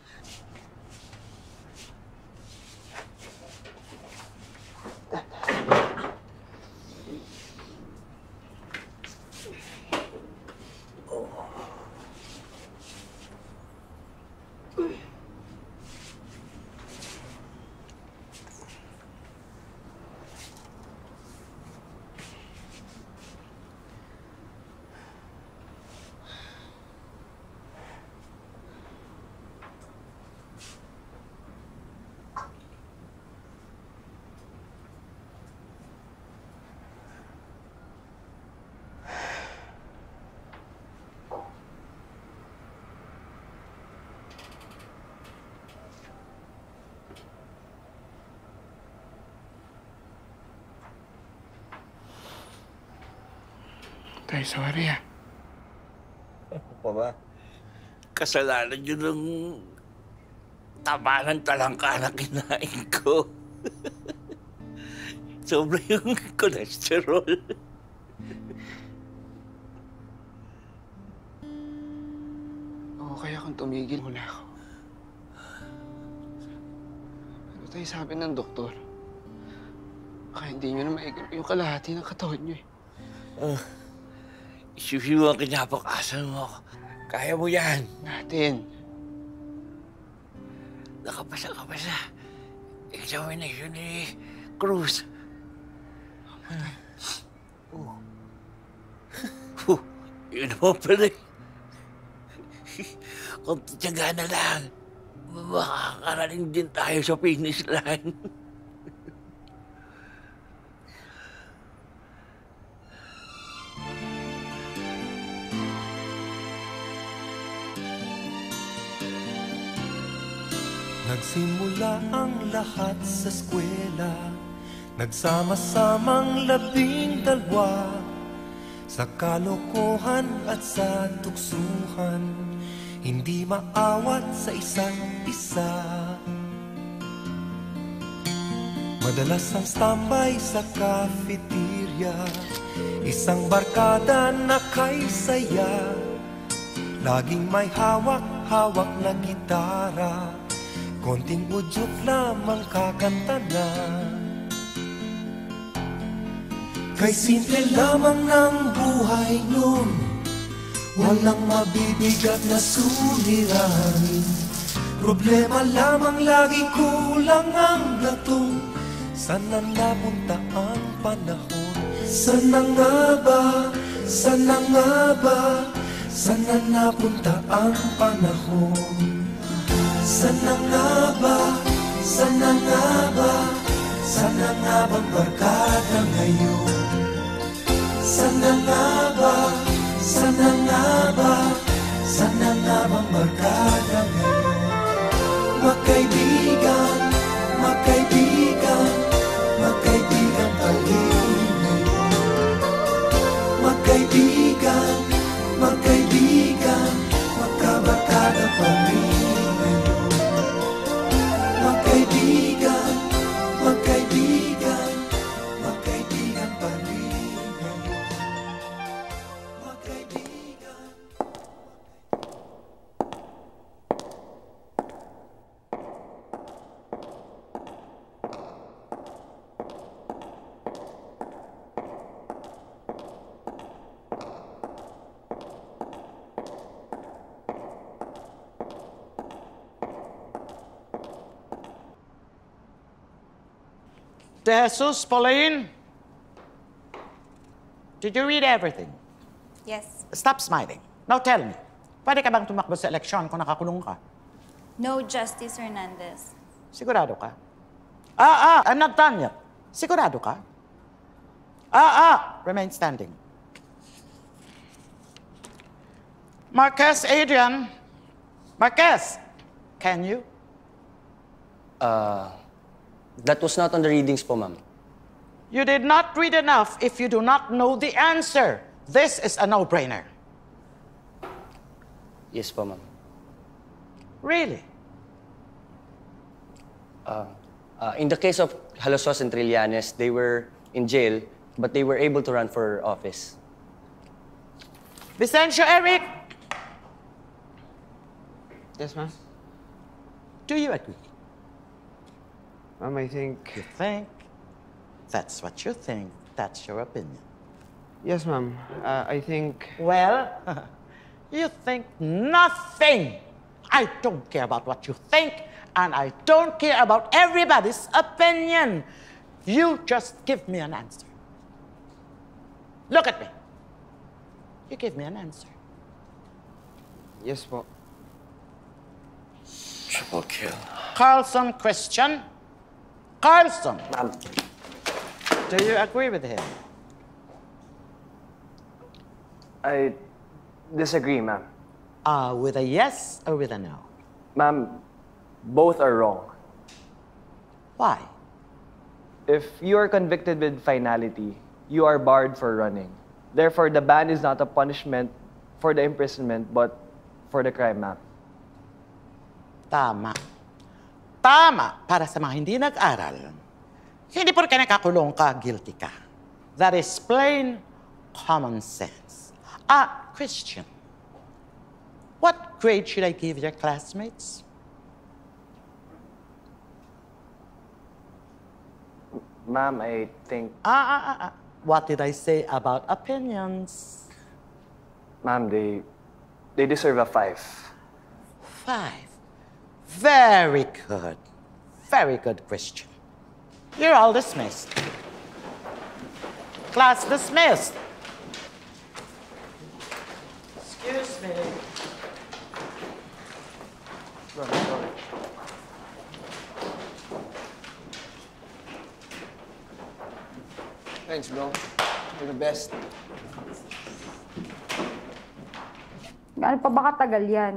Sorry ah. Ano pa ba? Kasalanan nyo ng taba ng talangka na kinain ko. Sobra yung cholesterol. Okay akong tumigil mula ako. Ano tayo sabi ng doktor? Baka hindi nyo na maigil yung kalahati ng katawan nyo eh. Uh, Isuhiwa ang kinapakasan mo. Kaya mo yan. Natin. Nakapasa ka pa sa examination ni Cruz. Oh. Oh, yun naman pala. Kung tiyaga na lang, makakarating din tayo sa finish line. Nagsimula ang lahat sa eskwela. Nagsama-samang labing dalwa Sa kalokohan at sa tuksuhan. Hindi maawat sa isa't isa. Madalas ang standby sa cafeteria. Isang barkada na kay saya Laging may hawak-hawak na gitara Konting udyok lamang kakanta na. Kay simple lamang ng buhay nun Walang mabibigat na suliranin Problema lamang lagi kulang ang latong Sana napunta ang panahon? Sana nga ba, sana nga ba Sana napunta ang panahon sana nga ba, sana nga ba? Sana nga bang barkada ngayon? Sana nga ba, sana nga ba? Sana nga bang barkada ngayon? Magkaibigan, magkaibigan De Jesus, Pauline? Did you read everything? Yes. Stop smiling. Now tell me, pwede ka bang tumakbo sa eleksyon kung nakakulong ka? No, Justice Hernandez. Sigurado ka? Ah, ah, I'm not done yet. Sigurado ka? Ah, ah, remain standing. Marquez, Adrian. Marquez, can you? Uh, that was not on the readings po, ma'am. You did not read enough if you do not know the answer. This is a no-brainer. Yes po, ma'am. Really? Uh, uh, in the case of Halosos and Trillanes, they were in jail, but they were able to run for office. Vicencio Eric, Yes, ma'am. do you agree? Ma'am, I think... You think? That's what you think. That's your opinion. Yes, ma'am. Uh, I think... Well, you think nothing. I don't care about what you think, and I don't care about everybody's opinion. You just give me an answer. Look at me. You give me an answer. Yes po. Triple kill. Carlson Christian. Carlson. Ma'am. Do you agree with him? I disagree, ma'am. Uh, with a yes or with a no? Ma'am, both are wrong. Why? If you are convicted with finality, you are barred for running. Therefore, the ban is not a punishment for the imprisonment, but for the crime, ma'am. Tama. Tama para sa mga hindi nag-aral. Hindi porke nakakulong ka, guilty ka. That is plain common sense. Ah, Christian, what grade should I give your classmates? Ma'am, I think... Ah, ah, ah, ah. What did I say about opinions? Ma'am, they... They deserve a five. Five. Very good. Very good, Christian. You're all dismissed. Class dismissed. Excuse me. Thanks, bro. You're the best. Gaano pa ba katagal yan?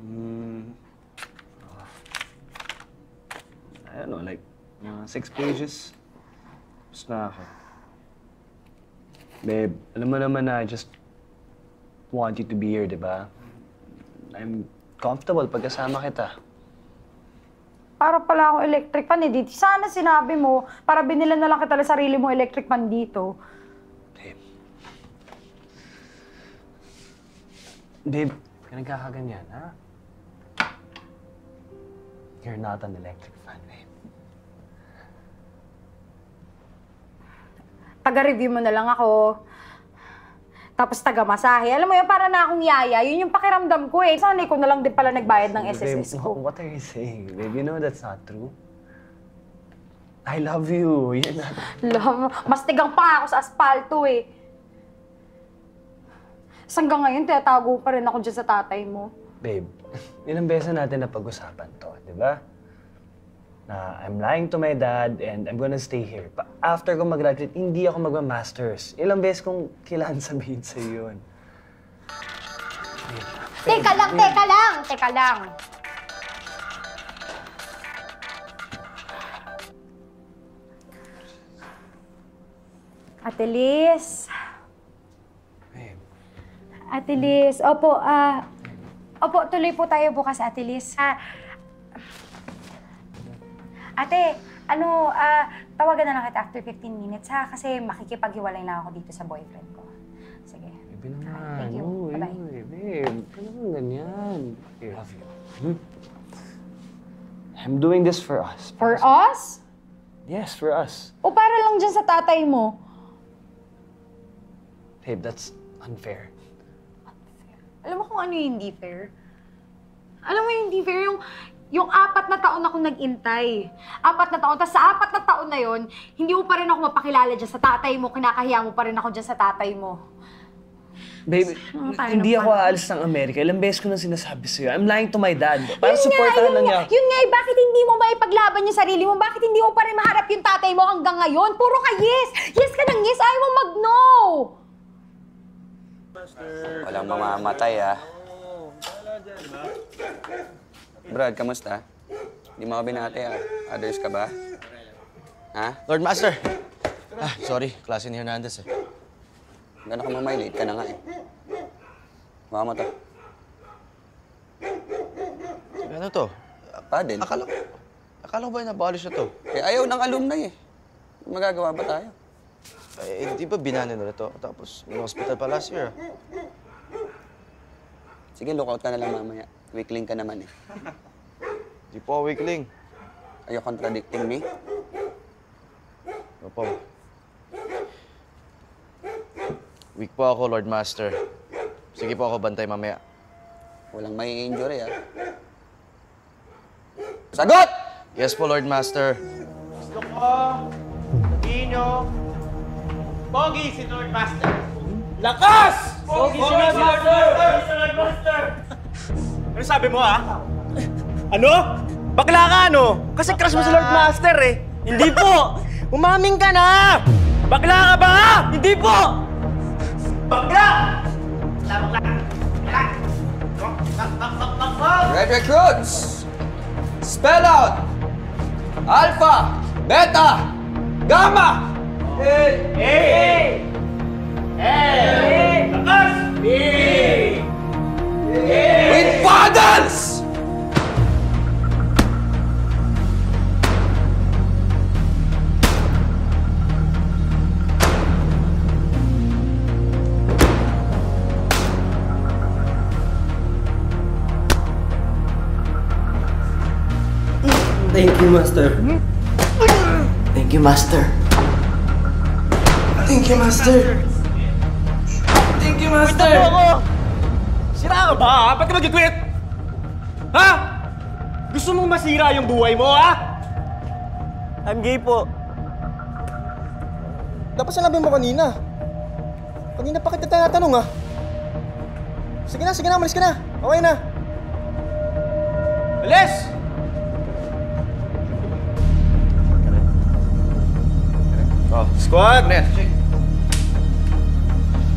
Mm, uh, six pages. Tapos na ako. Babe, alam mo naman na I just want you to be here, di ba? I'm comfortable pagkasama kita. Para pala akong electric fan eh. Di sana sinabi mo, para binilan na lang kita ng sarili mo electric fan dito. Babe, ka nagkakaganyan, ha? You're not an electric fan, babe. Taga-review mo na lang ako. Tapos taga-masahe. Alam mo yun, para na akong yaya. Yun yung pakiramdam ko eh. Sanay ko na lang din pala nagbayad ng SSS Babe, ko. what are you saying? Babe, you know that's not true. I love you. You're not... Love, mas tigang pa ako sa aspalto eh. Tapos hanggang ngayon, tinatago pa rin ako dyan sa tatay mo. Babe, ilang beses natin na pag-usapan to, di ba? Na I'm lying to my dad and I'm gonna stay here. Pa after ko mag-graduate, hindi ako magma-masters. Ilang beses kong kailangan sabihin sa yun. Teka lang, teka lang, teka lang. Ate Liz. Ate Liz, opo, ah... opo, tuloy po tayo bukas, Ate Liz. Ah, ate, ano, ah, tawagan na lang kita after 15 minutes, ha? Kasi makikipaghiwalay na ako dito sa boyfriend ko. Sige. Babe naman. Thank you. Uy, Bye-bye. uy, babe. Ano naman ganyan? I love you. Hmm? I'm doing this for us. For us? Yes, for us. O para lang dyan sa tatay mo? Babe, that's unfair. Alam mo kung ano yung hindi fair? Alam mo yung hindi fair? Yung, yung apat na taon akong nag-intay. Apat na taon. Tapos sa apat na taon na yon, hindi mo pa rin ako mapakilala dyan sa tatay mo. Kinakahiya mo pa rin ako dyan sa tatay mo. Babe, Ano tayo hindi ng ako aalis ng Amerika. Ilang beses ko na sinasabi sa'yo. I'm lying to my dad. Para Yun nga, supportahan yun lang niya. nga, Yun nga, eh, bakit hindi mo maipaglaban yung sarili mo? Bakit hindi mo pa rin maharap yung tatay mo hanggang ngayon? Puro ka yes! Yes ka ng yes, ayaw mo mag-no! Walang mamamatay, ah. Brad, kamusta? Hindi mo ako binati, ah. Others ka ba? Ha? Lord Master! Ah, sorry. Klase ni Hernandez eh. Gano'n ka mamay, late ka na nga eh. Mama mo to. Ano to? Paddle. Akala ko, akala ko ba na-abolish na to? Eh, ayaw ng alumni eh. Magagawa ba tayo? Eh, di ba binano nila to? Tapos, may hospital pa last year. ah. Sige, lookout ka na lang mamaya. Weakling ka naman eh. Di po weakling. Are you contradicting me? Opo. Weak po ako, Lord Master. Sige po ako bantay mamaya. Walang may injury ah. Sagot! Yes po, Lord Master. Gusto ko, sabihin nyo, Pogi si Lord Master. Lakas! Pogi si Lord Master! Pogi si Lord Master! Ano sabi mo, ah? Ano? Bakla ka, ano? Kasi crush mo si Lord Master, eh. Hindi po! Umaming ka na! Bakla ka ba? Hindi po! Bakla! Red recruits! Spell out! Alpha, Beta, Gamma! A! A! A! Lakas! B! With paddles! Thank you, Master. Thank you, Master. Thank you, Master. Thank you, Master. Sira ka ba? Ba't ka mag-quit? Ha? Gusto mong masira yung buhay mo, ha? I'm gay po. Dapat sinabi mo kanina. Kanina pa kita tinatanong, ha? Sige na, sige na, malis ka na. Okay na. Alis! Oh, Squad!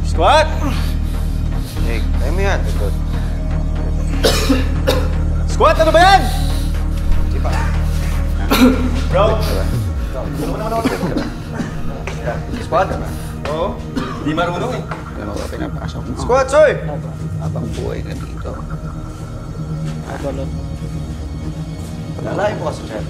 Squad! Hey, kaya mo yan. Squad, ano ba yan? Bro! Squad? Oo. Di marunong eh. Ba pinapasok mo? Squad, soy! Habang buhay ka dito. Lalayo po kasi dyan.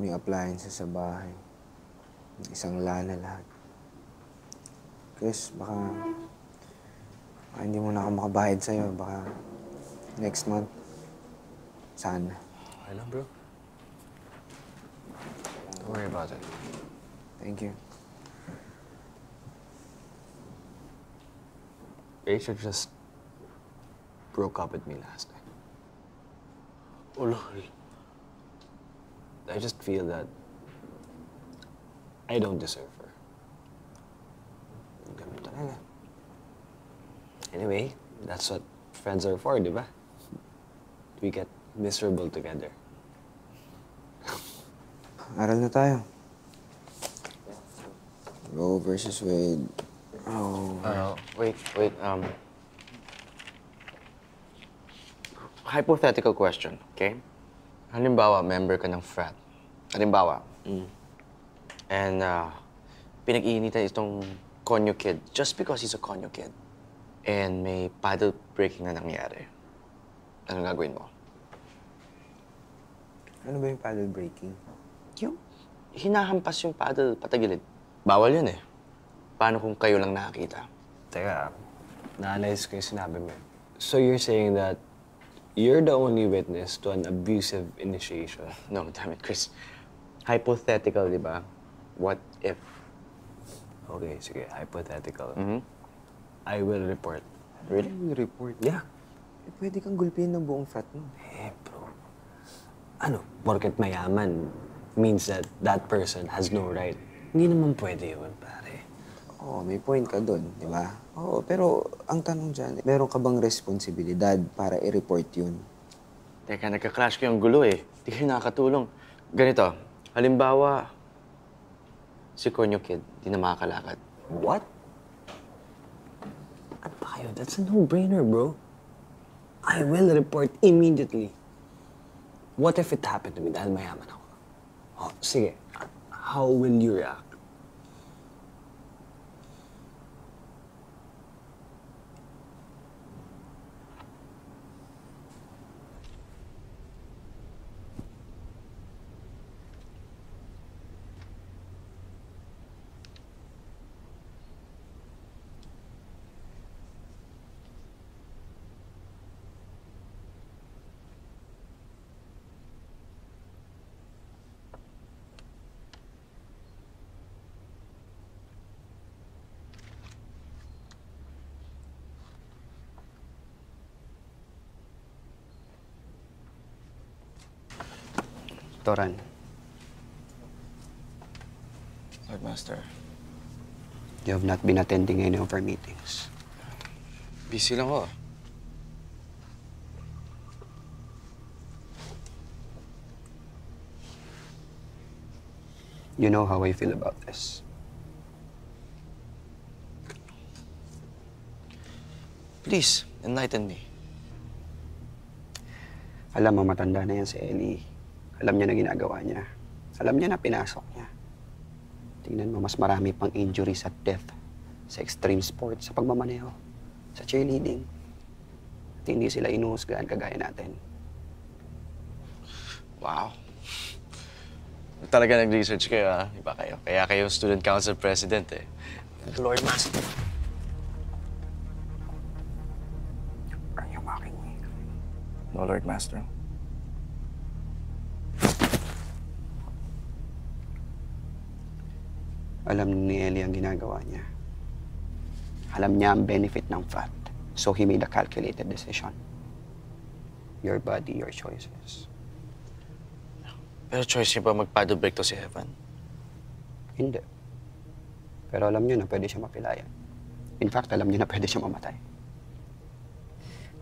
Kaming appliances sa bahay. Isang lana lahat. Chris, baka, baka hindi mo na ako makabayad sa'yo. Baka next month. Sana. Okay lang, bro. Don't worry about it. Thank you. Rachel just broke up with me last night. Oh, lol. I just feel that I don't deserve her. Ganun talaga. Anyway, that's what friends are for, di ba? We get miserable together. Aral na tayo. Roe versus Wade. Oh. Uh, wait, wait. Um, hypothetical question, okay? Halimbawa, member ka ng frat. Halimbawa. And uh, pinag-iinitan itong conyo kid just because he's a conyo kid. And may paddle breaking na nangyari. Anong gagawin mo? Ano ba yung paddle breaking? Yung hinahampas yung paddle patagilid. Bawal yun eh. Paano kung kayo lang nakakita? Teka, na-analyze ko yung sinabi mo. So you're saying that you're the only witness to an abusive initiation? No, damn it, Chris. Hypothetical, di ba? What if? Okay, sige. Hypothetical. Mhm. I will report. Really? Yung report? Yeah. Eh, pwede kang gulpihin ng buong frat mo. Eh, bro. Ano, porket mayaman means that that person has no right. Hindi naman pwede yun, pare. Oo, may point ka doon, di ba? Oo, pero ang tanong dyan, meron ka bang responsibilidad para i-report yun? Teka, nagka-crash ko yung gulo eh. Di kayo nakakatulong. Ganito, halimbawa, si Konyo Kid, di na makakalakad. What? Ba kayo? That's a no-brainer, bro. I will report immediately. What if it happened to me dahil mayaman ako? Oh, sige. How will you react? Toran, Lord Master. you have not been attending any of our meetings. Busy lang ako. You know how I feel about this. Please, enlighten me. Alam mo, matanda na yan si Ellie. Alam niya na ginagawa niya. Alam niya na pinasok niya. Tingnan mo, mas marami pang injuries at death sa extreme sports, sa pagmamaneho, sa cheerleading. At hindi sila inuhusgahan kagaya natin. Wow. Talaga nag-research kayo, ha? Iba kayo. Kaya kayo student council president, eh. Lord Master. Are you mocking me? No, Lord Master. Alam ni Ellie ang ginagawa niya. Alam niya ang benefit ng fat. So he made a calculated decision. Your body, your choices. Pero choice niyo ba mag-paddle break to si Evan? Hindi. Pero alam niyo na pwede siya mapilayan. In fact, alam niyo na pwede siya mamatay.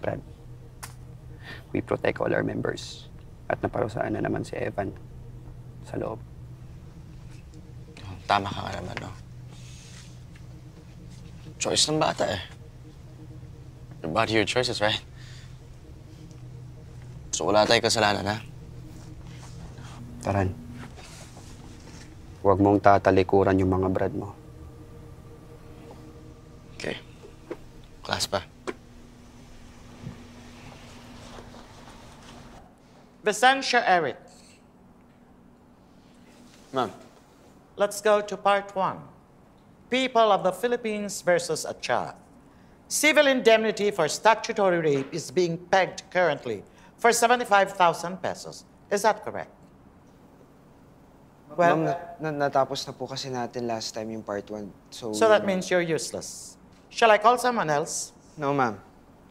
Brad, we protect all our members. At naparusaan na naman si Evan sa loob. Tama ka nga naman, no? Choice ng bata, eh. Your body, your choices, right? So wala tayong kasalanan, ha? Taran, huwag mong tatalikuran yung mga brad mo. Okay. Class pa. Vicentia Eric. Ma'am. Let's go to part one. People of the Philippines versus Acha. Civil indemnity for statutory rape is being pegged currently for 75,000 pesos. Is that correct? Well- Ma'am, na- na- natapos na po kasi natin last time yung part 1. So, So that means you're useless. Shall I call someone else? No, ma'am.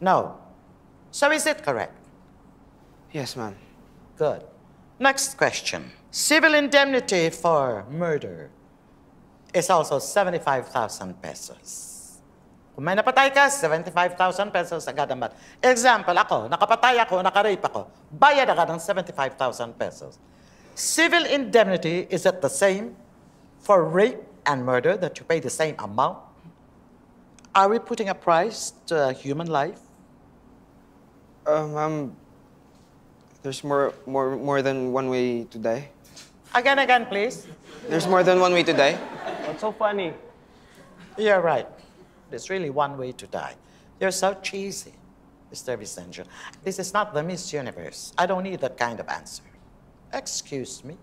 No. So is it correct? Yes, ma'am. Good. Next question. Civil indemnity for murder is also 75,000 pesos. Kung may napatay ka, 75,000 pesos agad ang. Example, ako, nakapatay ako, nakarape ako, bayad agad ng 75,000 pesos. Civil indemnity, is it the same for rape and murder, that you pay the same amount? Are we putting a price to human life? Uh, ma'am, there's more, more, more than one way to die. Again, again, please. There's more than one way to die. What's so funny? You're right. There's really one way to die. You're so cheesy, Mr. Vicencio. This is not the Miss Universe. I don't need that kind of answer. Excuse me?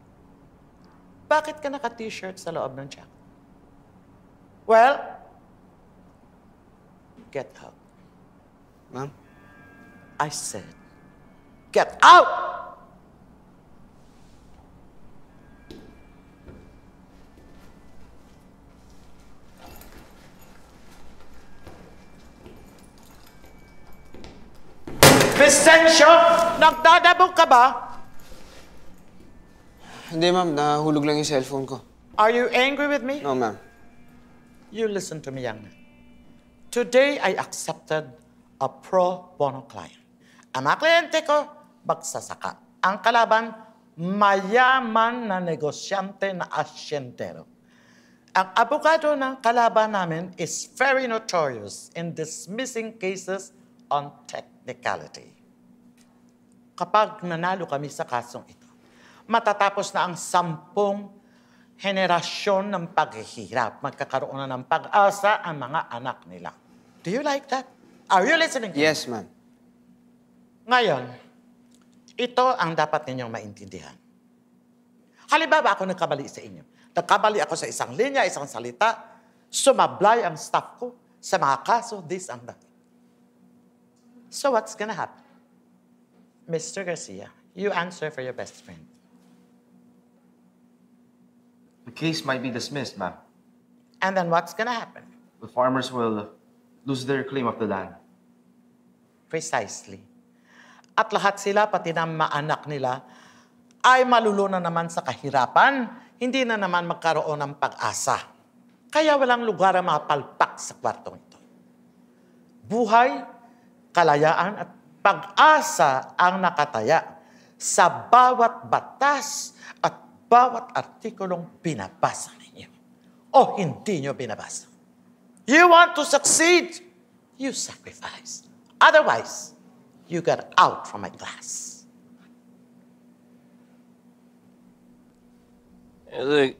Bakit ka naka-t-shirt sa loob ng jacket? Well, get out. Ma'am? I said, get out! Vicencio, nagdadabog ka ba? Hindi, ma'am. Nahulog lang yung cellphone ko. Are you angry with me? No, ma'am. You listen to me, young man. Today, I accepted a pro bono client. Ang mga kliyente ko, magsasaka. Ang kalaban, mayaman na negosyante na asyentero. Ang abogado ng kalaban namin is very notorious in dismissing cases on technicality. Kapag nanalo kami sa kasong ito, matatapos na ang sampung henerasyon ng paghihirap. Magkakaroon na ng pag-asa ang mga anak nila. Do you like that? Are you listening? Yes, ma'am. Ngayon, ito ang dapat ninyong maintindihan. Halimbawa ako nagkabali sa inyo. Nagkabali ako sa isang linya, isang salita, sumablay ang staff ko sa mga kaso, this and that. So what's gonna happen? Mr. Garcia, you answer for your best friend. The case might be dismissed, ma'am. And then what's gonna happen? The farmers will lose their claim of the land. Precisely. At lahat sila, pati ng mga anak nila, ay malulunan naman sa kahirapan, hindi na naman magkaroon ng pag-asa. Kaya walang lugar ang mga palpak sa kwartong ito. Buhay, kalayaan at pag-asa ang nakataya sa bawat batas at bawat artikulong binabasa ninyo o hindi nyo binabasa. You want to succeed, you sacrifice. Otherwise, you get out from my class. Eric,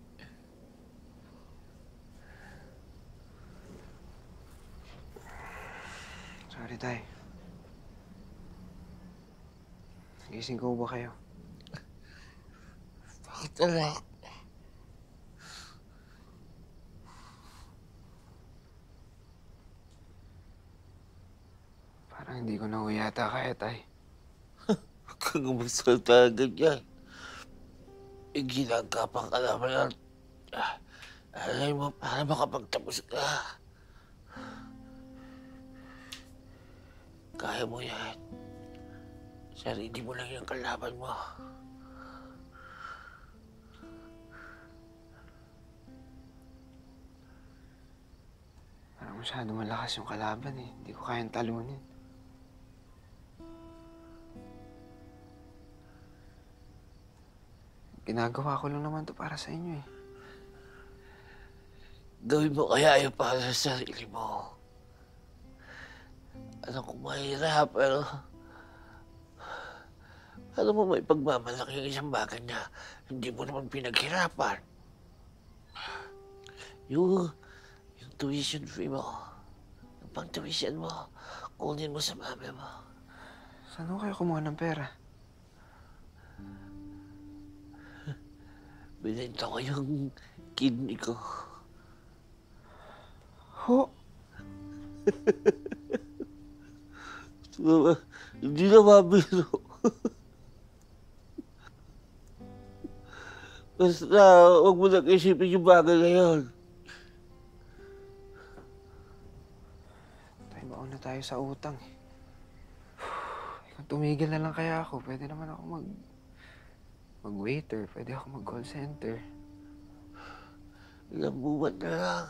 Sorry, tay. Gising ko ba kayo? bakit anak? Parang hindi ko na yata kaya, tay. Huwag kang magsalita ganyan. Eh, ginagapang ka naman yan. Ah, Alay mo, para makapagtapos ka. Kaya mo yan. Sarili mo lang yung kalaban mo. Parang masyado malakas yung kalaban eh. Hindi ko kayang talunin. Ginagawa ko lang naman to para sa inyo eh. Gawin mo kaya yung para sa sarili mo. Alam ko mahirap, pero... Alam mo, may pagmamalaki yung isang bagay na hindi mo naman pinaghirapan. Yung, yung tuition fee mo, yung pang-tuition mo, kunin mo sa mami mo. Saan ho kayo kumuha ng pera? Binenta ko yung kidney ko. Ho? Hindi na mabiro. Basta, huwag mo nang isipin yung bagay na yun. Tay, mauna tayo sa utang eh. Kung tumigil na lang kaya ako, pwede naman ako mag... mag-waiter. Pwede ako mag-call center. Ilang buwan na lang.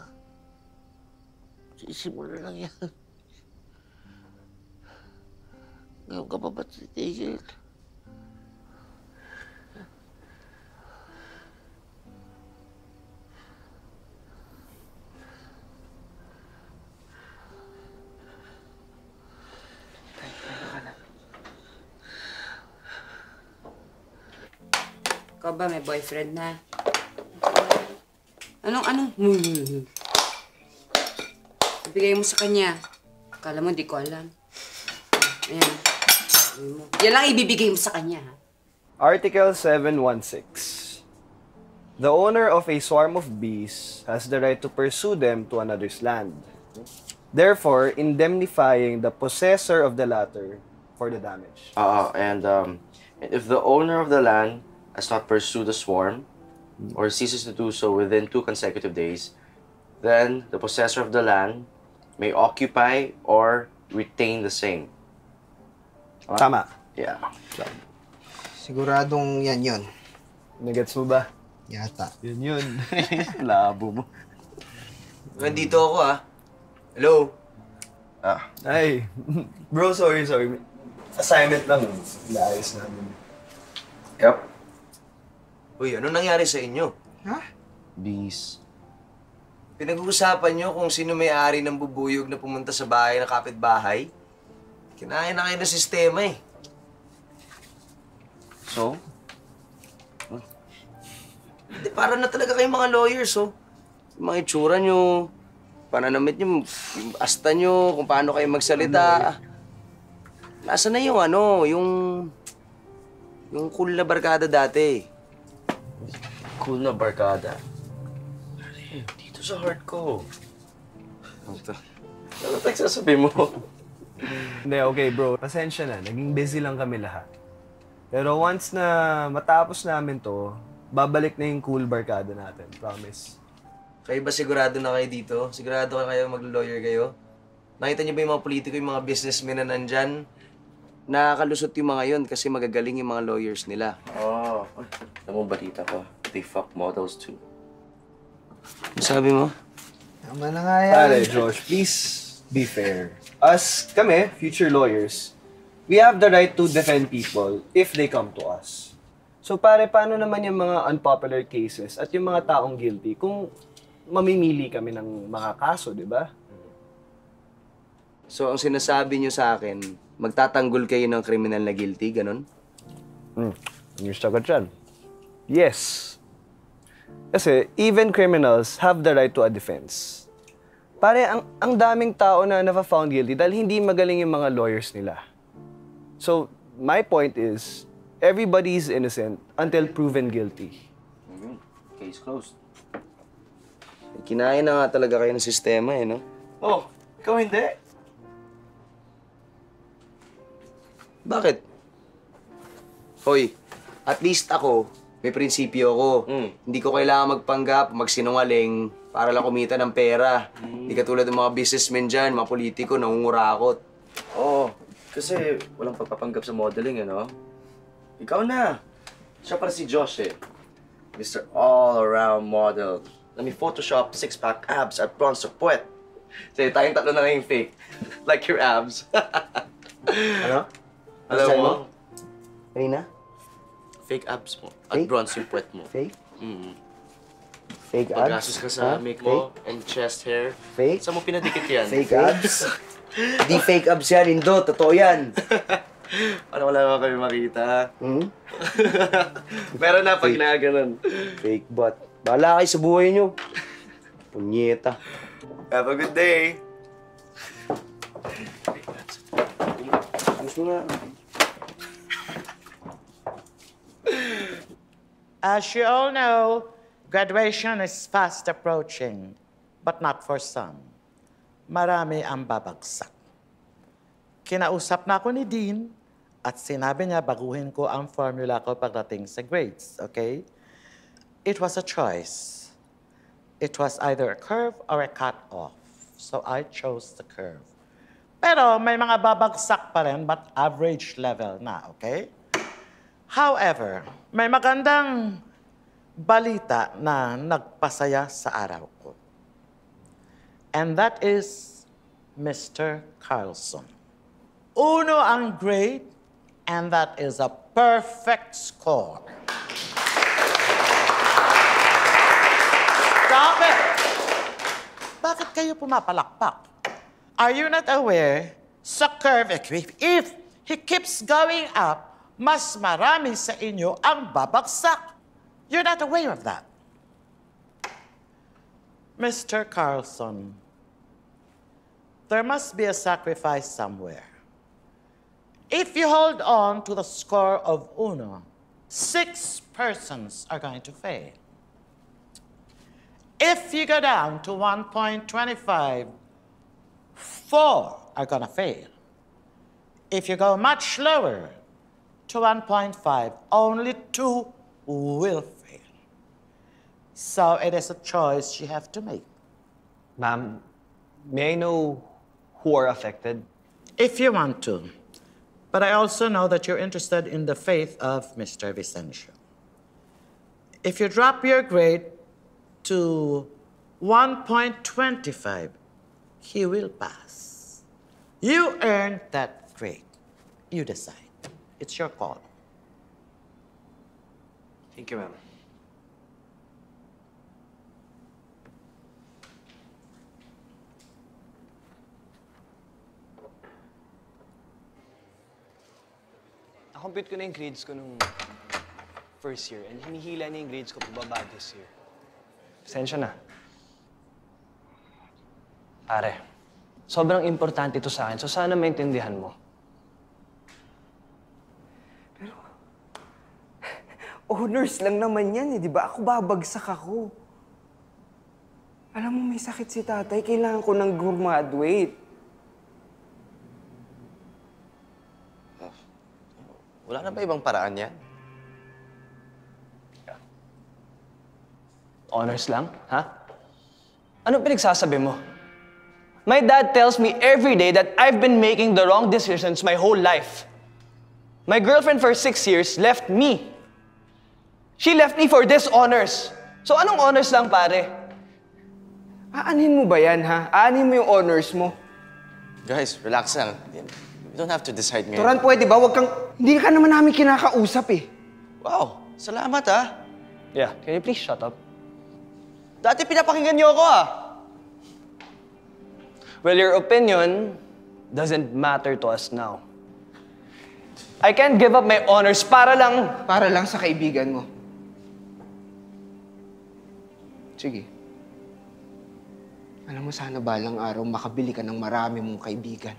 Sisimula lang yan. Ngayon ka pa ba't titigil? Ikaw ba may boyfriend na? Anong, anong? Ibigay mo sa kanya. Akala mo, di ko alam. Ayan. Yan lang ibibigay mo sa kanya, ha? Article 716. The owner of a swarm of bees has the right to pursue them to another's land. Therefore, indemnifying the possessor of the latter for the damage. Uh, and um, if the owner of the land has not pursued the swarm or ceases to do so within two consecutive days, then the possessor of the land may occupy or retain the same. Tama. Yeah. Siguradong yan yun. Nagets mo ba? Yata. Yun yun. Labo mo. Nandito ako ah. Hello? Ah. Ay, bro, sorry, sorry. Assignment lang. Naayos namin. Yep. Uy, ano nangyari sa inyo? Ha? Bees. Pinag-uusapan nyo kung sino may-ari ng bubuyog na pumunta sa bahay ng kapitbahay. Kinain na kayo ng sistema eh. So? Hindi, para na talaga kayong mga lawyers, oh. Yung mga itsura nyo, pananamit nyo, yung asta nyo, kung paano kayo magsalita. Nasa na yung ano, yung... Yung cool na barkada dati. Cool na barkada? Dito sa heart ko. Ano to? Ano nagsasabi mo? Hindi, okay bro. Pasensya na. Naging busy lang kami lahat. Pero once na matapos namin to, babalik na yung cool barkada natin. Promise. Kayo ba sigurado na kayo dito? Sigurado ka kayo mag-lawyer kayo? Nakita niyo ba yung mga politiko, yung mga businessmen na nandyan? Nakakalusot yung mga yon kasi magagaling yung mga lawyers nila. Oh, alam mo balita ko. They fuck models too. Sabi mo? Tama na nga yan. Pare, Josh, please be fair. Us, kami, future lawyers, we have the right to defend people if they come to us. So pare, paano naman yung mga unpopular cases at yung mga taong guilty kung mamimili kami ng mga kaso, di ba? So, ang sinasabi niyo sa akin, magtatanggol kayo ng kriminal na guilty, ganun? Hmm. Yung sagot dyan. Yes. Kasi even criminals have the right to a defense. Pare, ang, ang daming tao na nafa-found guilty dahil hindi magaling yung mga lawyers nila. So, my point is, everybody is innocent until proven guilty. Case closed. Kinain na nga talaga kayo ng sistema eh, no? Oh, ikaw hindi. Bakit? Hoy, at least ako, may prinsipyo ako. Hindi ko kailangan magpanggap, magsinungaling, para lang kumita ng pera. Hindi katulad ng mga businessmen dyan, mga politiko, nangungurakot. Oo, kasi walang pagpapanggap sa modeling, ano? Ikaw na. Siya para si Josh eh. Mr. All-Around Model. Let me Photoshop six-pack abs at bronze of puwet. Sige, tayong tatlo na lang yung fake. like your abs. ano? Alam sabi mo? Kanina? Fake abs mo. At Fake? bronze yung puwet mo. Fake? Mm. Fake abs? Paggastos ka sa Ha? make mo and chest hair. Fake? Saan mo pinadikit yan? Fake abs? Di fake abs yan, Indo. Totoo yan. Ano wala naman kami makita? Hmm? Meron na pag ginaganon. Fake butt. Bahala kayo sa buhay nyo. Punyeta. Have a good day. Gusto na. As you all know, graduation is fast approaching, but not for some. Marami ang babagsak. Kinausap na ako ni Dean at sinabi niya baguhin ko ang formula ko pagdating sa grades, okay? It was a choice. It was either a curve or a cut-off. So I chose the curve. Pero may mga babagsak pa rin, but average level na, okay? However, may magandang balita na nagpasaya sa araw ko. And that is Mr. Carlson. Uno ang grade, and that is a perfect score. Stop it! Bakit kayo pumapalakpak? Are you not aware sa curve, if, if he keeps going up, mas marami sa inyo ang babagsak. You're not aware of that. Mr. Carlson, there must be a sacrifice somewhere. If you hold on to the score of uno, six persons are going to fail. If you go down to 1.25, four are going to fail. If you go much lower to 1.5, only two will fail. So it is a choice you have to make. Ma'am, may I know who are affected? If you want to. But I also know that you're interested in the faith of Mr. Vicencio. If you drop your grade to 1.25, he will pass. You earned that grade. You decide. It's your call. Thank you, ma'am. Nakompute ko na yung grades ko nung first year and hinihila na yung grades ko pababa this year. Pasensya na. Pare, sobrang importante ito sa akin, so sana maintindihan mo. Honors lang naman yan eh, di ba? Ako babagsak ako. Alam mo, may sakit si tatay. Kailangan ko ng graduate. Wala na ba ibang paraan yan? Honors lang, ha? Ano pinagsasabi mo? My dad tells me every day that I've been making the wrong decisions my whole life. My girlfriend for six years left me. She left me for this honors. So anong honors lang, pare? Aanhin mo ba yan, ha? Aanhin mo yung honors mo. Guys, relax lang. You don't have to decide ngayon. Turan, pwede ba? Huwag kang... Hindi ka naman namin kinakausap eh. Wow, salamat ah. Yeah, can you please shut up? Dati pinapakinggan niyo ako ah. Well, your opinion doesn't matter to us now. I can't give up my honors para lang... Para lang sa kaibigan mo. Sige. Alam mo, sana balang araw makabili ka ng marami mong kaibigan.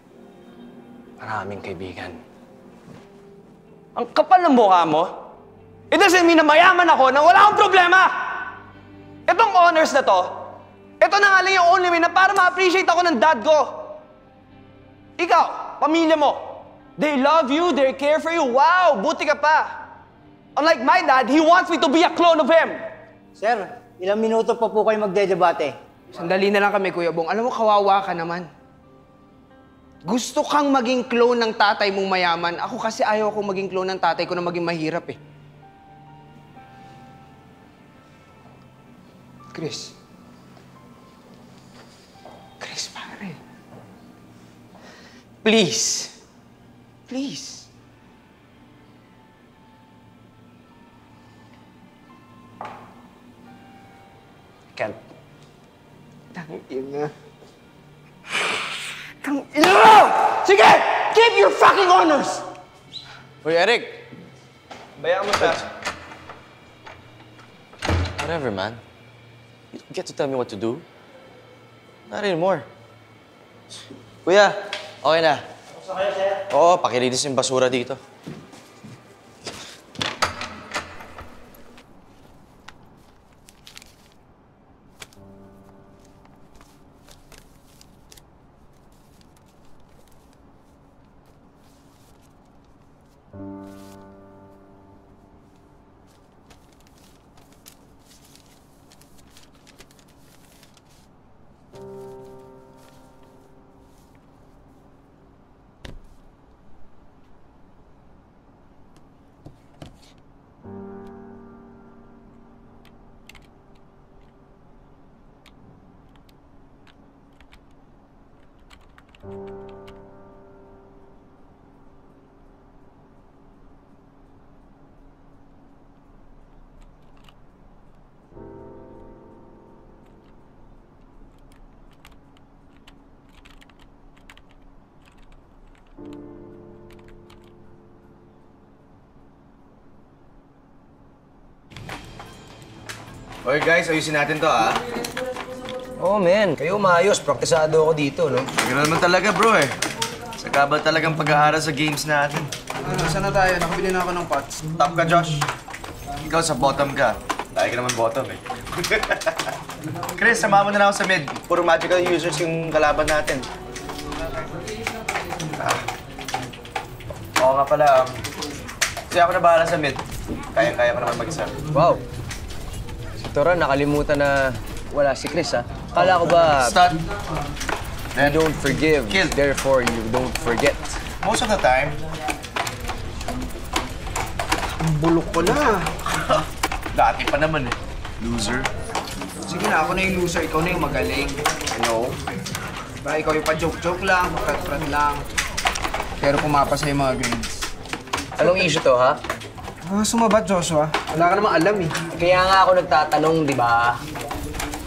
Maraming kaibigan. Ang kapal ng mukha mo. It doesn't mean na mayaman ako na wala akong problema! Itong honors na to, ito na nga lang yung only way na para ma-appreciate ako ng dad ko. Ikaw, pamilya mo, they love you, they care for you. Wow, buti ka pa. Unlike my dad, he wants me to be a clone of him. Sir, ilang minuto pa po kayo magdedebate? Sandali na lang kami, Kuya Bong. Alam mo, kawawa ka naman. Gusto kang maging clone ng tatay mong mayaman. Ako kasi ayaw akong maging clone ng tatay ko na maging mahirap eh. Chris. Chris, pare. Please. Please. Keep your fucking honors! Uy, Eric! Bayaan mo siya. Whatever, man. You don't get to tell me what to do. Not anymore. Kuya, okay na. Oo, pakilinis yung basura dito. Guys, ayusin natin to ah. Oh man, kayo maayos. Praktisado ako dito, no? Ganun naman talaga, bro eh. Sa kabal talagang pag-aaral sa games natin. Ano, saan na tayo? Nakabili na ako ng pots. Top ka, Josh. Ikaw sa bottom ka. Lagi ka naman bottom eh. Chris, sama mo na ako sa mid. Puro magical users yung kalaban natin. Ah. Oo nga pala. Um, kasi ako na bahala sa mid. Kaya-kaya ko naman mag-isa. Wow. Toran, nakalimutan na wala si Chris, ha? Kala ko ba... Start. You don't forgive, therefore you don't forget. Most of the time. Bulok ko na. Dati pa naman eh. Loser. Sige na, ako na yung loser. Ikaw na yung magaling. Know. Diba, ikaw yung pa-joke-joke lang, pa-frat lang. Pero pumapasa yung mga grades. Anong issue to, ha? Ah, sumabat, Joshua. Wala ka namang alam eh. Kaya nga ako nagtatanong, di ba?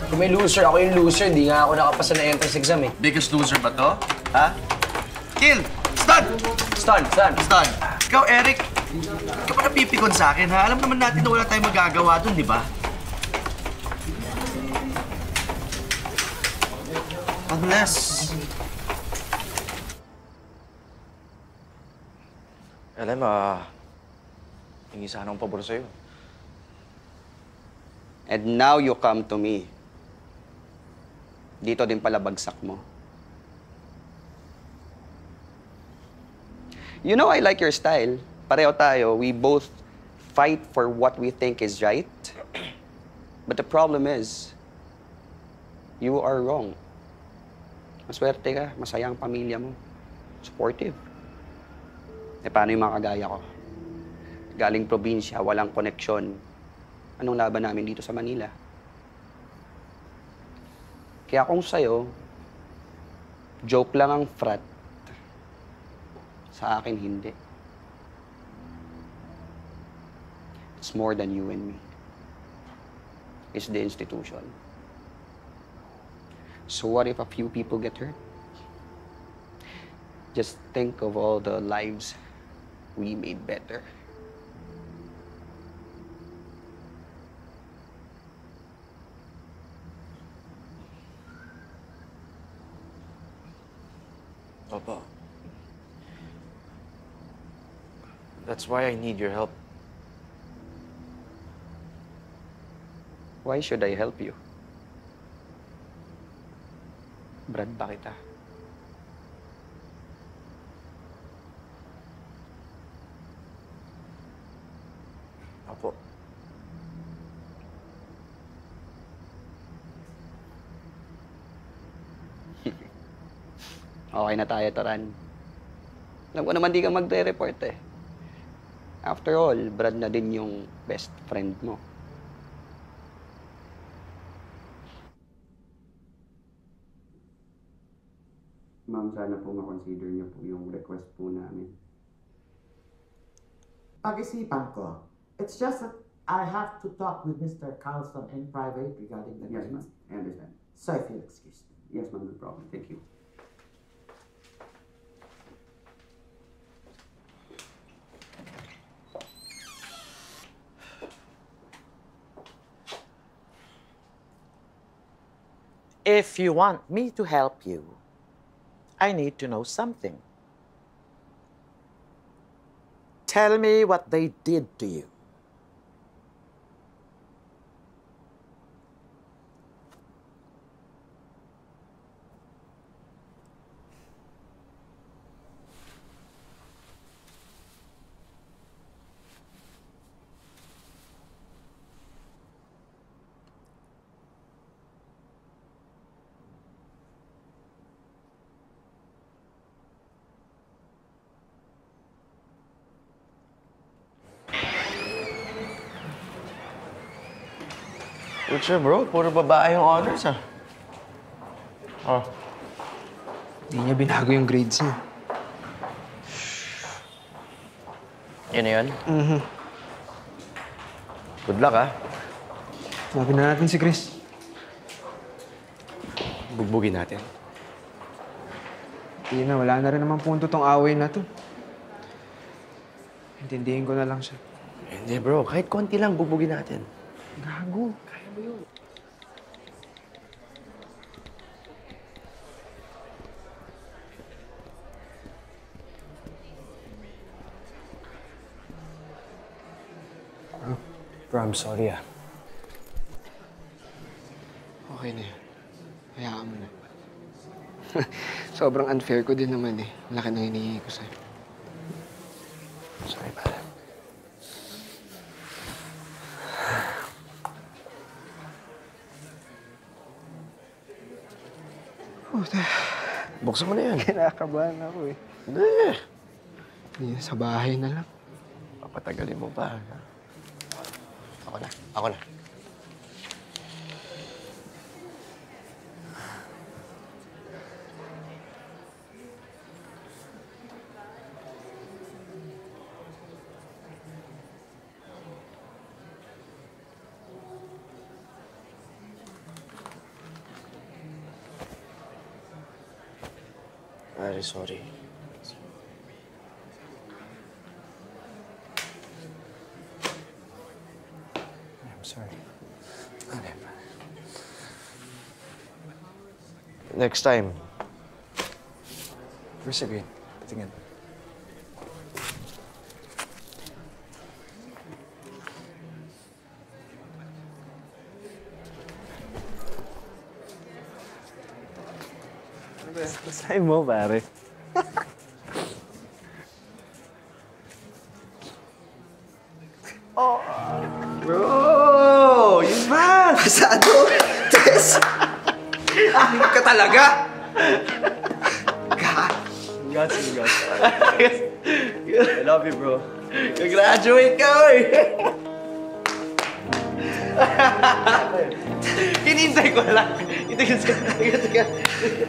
Kung may loser, ako yung loser. Di nga ako nakapasa na entrance exam, eh. Biggest loser ba to? Ha? Kill! Stun! Stun, stun. Stun. Ikaw, Eric, ka pa napipikon sa akin, ha? Alam naman natin na wala tayong magagawa dun, di ba? Unless... Alam, ah... hingi sana akong pabor sa'yo. And now you come to me. Dito din pala bagsak mo. You know, I like your style. Pareho tayo. We both fight for what we think is right. But the problem is, you are wrong. Maswerte ka, masaya ang pamilya mo. Supportive. Eh, paano yung mga kagaya ko? Galing probinsya, walang koneksyon. Anong laban namin dito sa Manila? Kaya kung sa'yo, joke lang ang frat, sa akin hindi. It's more than you and me. It's the institution. So what if a few people get hurt? Just think of all the lives we made better. That's why I need your help. Why should I help you? Brad ba kita? Apo. Okay na tayo, Taran. Alam ko naman di ka magre-report eh. After all, Brad na din yung best friend mo. Ma'am, sana po makonsider niyo po yung request po namin. Pag-isipan ko. It's just that I have to talk with Mr. Carlson in private regarding the Yes, ma'am. I understand. So if you'll excuse me. Yes, ma'am, no problem. Thank you. If you want me to help you, I need to know something. Tell me what they did to you. Pucha, bro. Puro babae yung honors, ah. Oh. Hindi niya binago yung grades niya. Yun na yun? Mhm. Good luck, ah. Sabi na natin si Chris. Bugbugin natin. Hindi na, wala na rin naman punto tong away na to. Intindihin ko na lang siya. Hindi, bro. Kahit konti lang, bugbugin natin. Gago. Kaya mo yun. Bro, bro, I'm sorry ah. Okay na yan. Hayaan mo na. Sobrang unfair ko din naman eh. Laki na hinihingi ko sa'yo. Sorry, pare. Puta. Buksan mo na yan. Kinakabahan ako eh. Hindi. Hindi, sa bahay na lang. Papatagalin mo pa. Ako na. Ako na. very sorry. I'm sorry. Next time. receive it Tingin. Basahin mo, pare. Oh! Bro! Yun ba? Pasado! Tess! Ano ka talaga? Congrats, congrats. I love you, bro. Graduate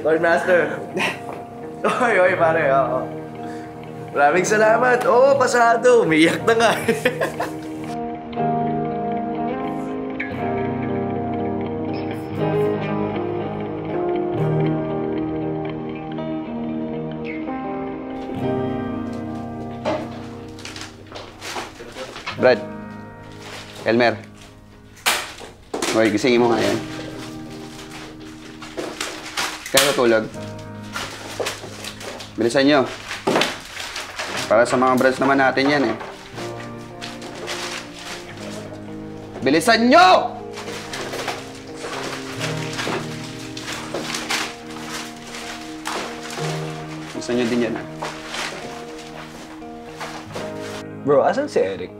Lord Master. Oy, oy, pare. Oo. Maraming salamat. Oo, pasado. Umiyak na nga. Brad. Elmer. Hoy, gisingin mo nga yan. Kaya tulog. Bilisan nyo. Para sa mga brads naman natin yan eh. Bilisan nyo! Bilisan nyo din yan ah. Bro, asan si Eric?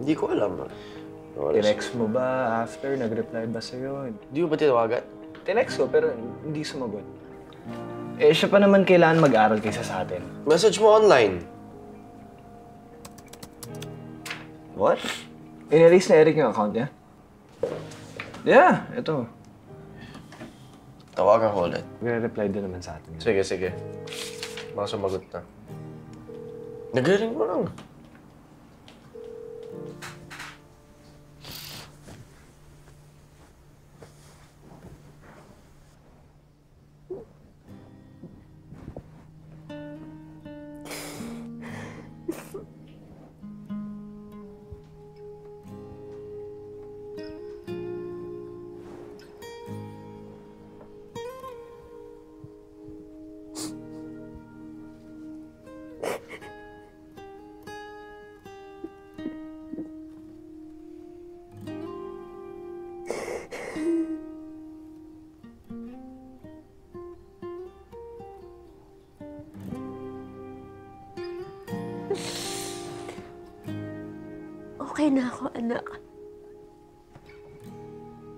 Hindi ko alam. Tinext mo ba after? Nag-reply ba sa'yo? Hindi mo ba tinawagan? Tinext ko, pero hindi sumagot. Eh, siya pa naman kailangan mag-aral kaysa sa atin. Message mo online. What? In-erase na Eric yung account niya? Yeah, ito. Tawagan ko ulit. Nagre-reply din naman sa atin. Sige, sige. Baka sumagot na. Nagre-ring mo lang.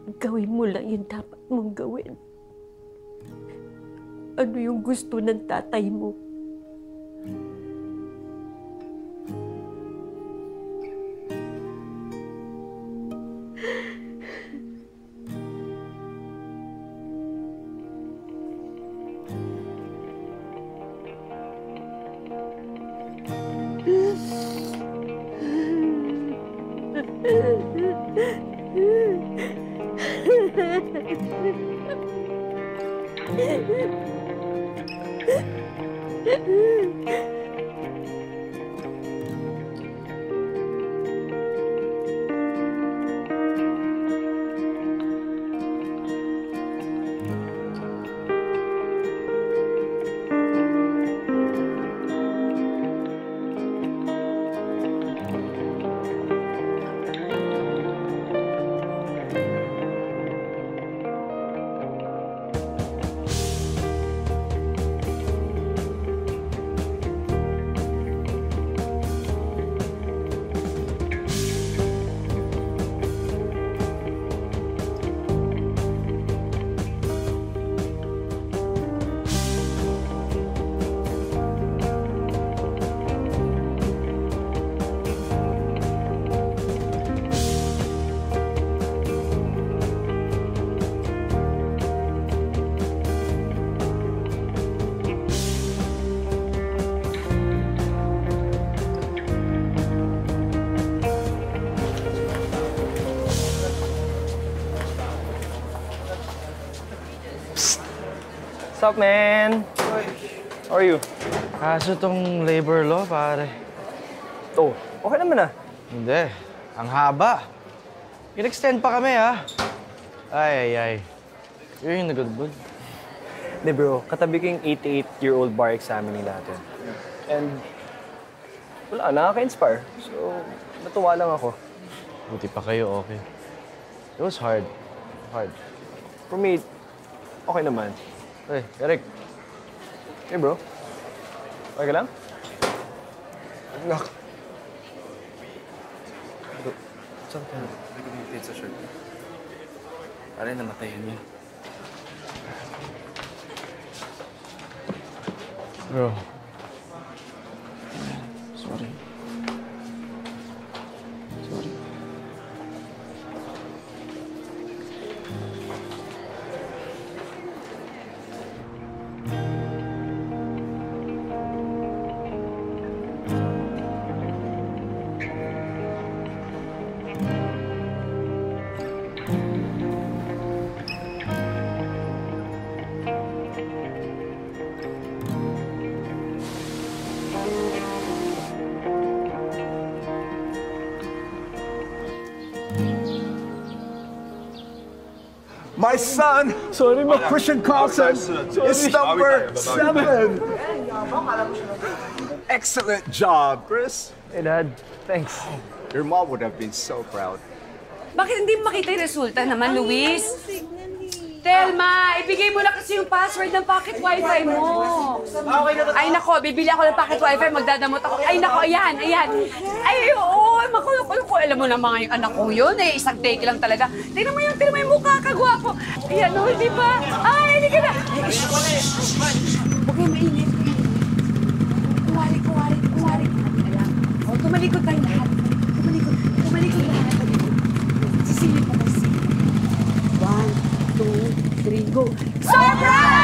Gawin mo lang yung dapat mong gawin. Ano yung gusto ng tatay mo? Up, man? How are you? Kaso tong labor law, pare. Oh, okay naman ah. Hindi. Ang haba. In-extend pa kami, ha? Ay, ay, ay. You're in a good mood. Hindi bro, katabi ko yung 88-year-old bar examining natin. And wala, nakaka-inspire. So, natuwa lang ako. Buti pa kayo, okay. It was hard. Hard. For me, okay naman. Hey, Eric. Hey bro. Okay ka lang? Nak. Saan ka? Hindi ko maintain sa shirt. Pare, namatayan niya. Bro. My son, sorry, my Christian Carlson, is number seven. Excellent job, Chris. Hey, Dad. Thanks. Your mom would have been so proud. Bakit hindi makita yung resulta naman, Luis? Telma, ibigay mo na kasi yung password ng pocket wifi mo. Ay nako, bibili ako ng pocket wifi, magdadamot ako. Ay nako, ayan, ayan. Ay, oo, makulo ko. Alam mo na mga yung anak ko yun, eh, isang take lang talaga. Tingnan mo yung, tingnan mo yung mukha, kagwapo. Ayan, oh, di ba? Ay, hindi ka na. Huwag kayo mainit. Kuwari, kuwari, kuwari. Ayan. O, tumalikod tayo lahat. Tumalikod, tumalikod lahat. Sisilip ako, sisilip. One, two, three, go. Surprise!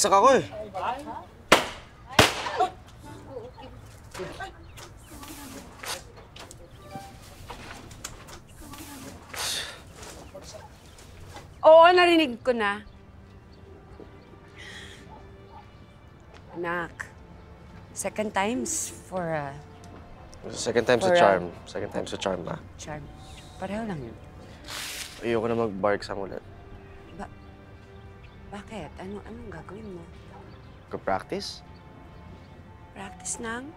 Baksak ako eh. Oo, narinig ko na. Anak, second times for a Second time sa For, uh, charm. Second time sa charm, ha? charm. Pareho lang yun. Ayoko na mag-bar exam ulit. Bakit? Ano, anong gagawin mo? Ka-practice? Practice ng?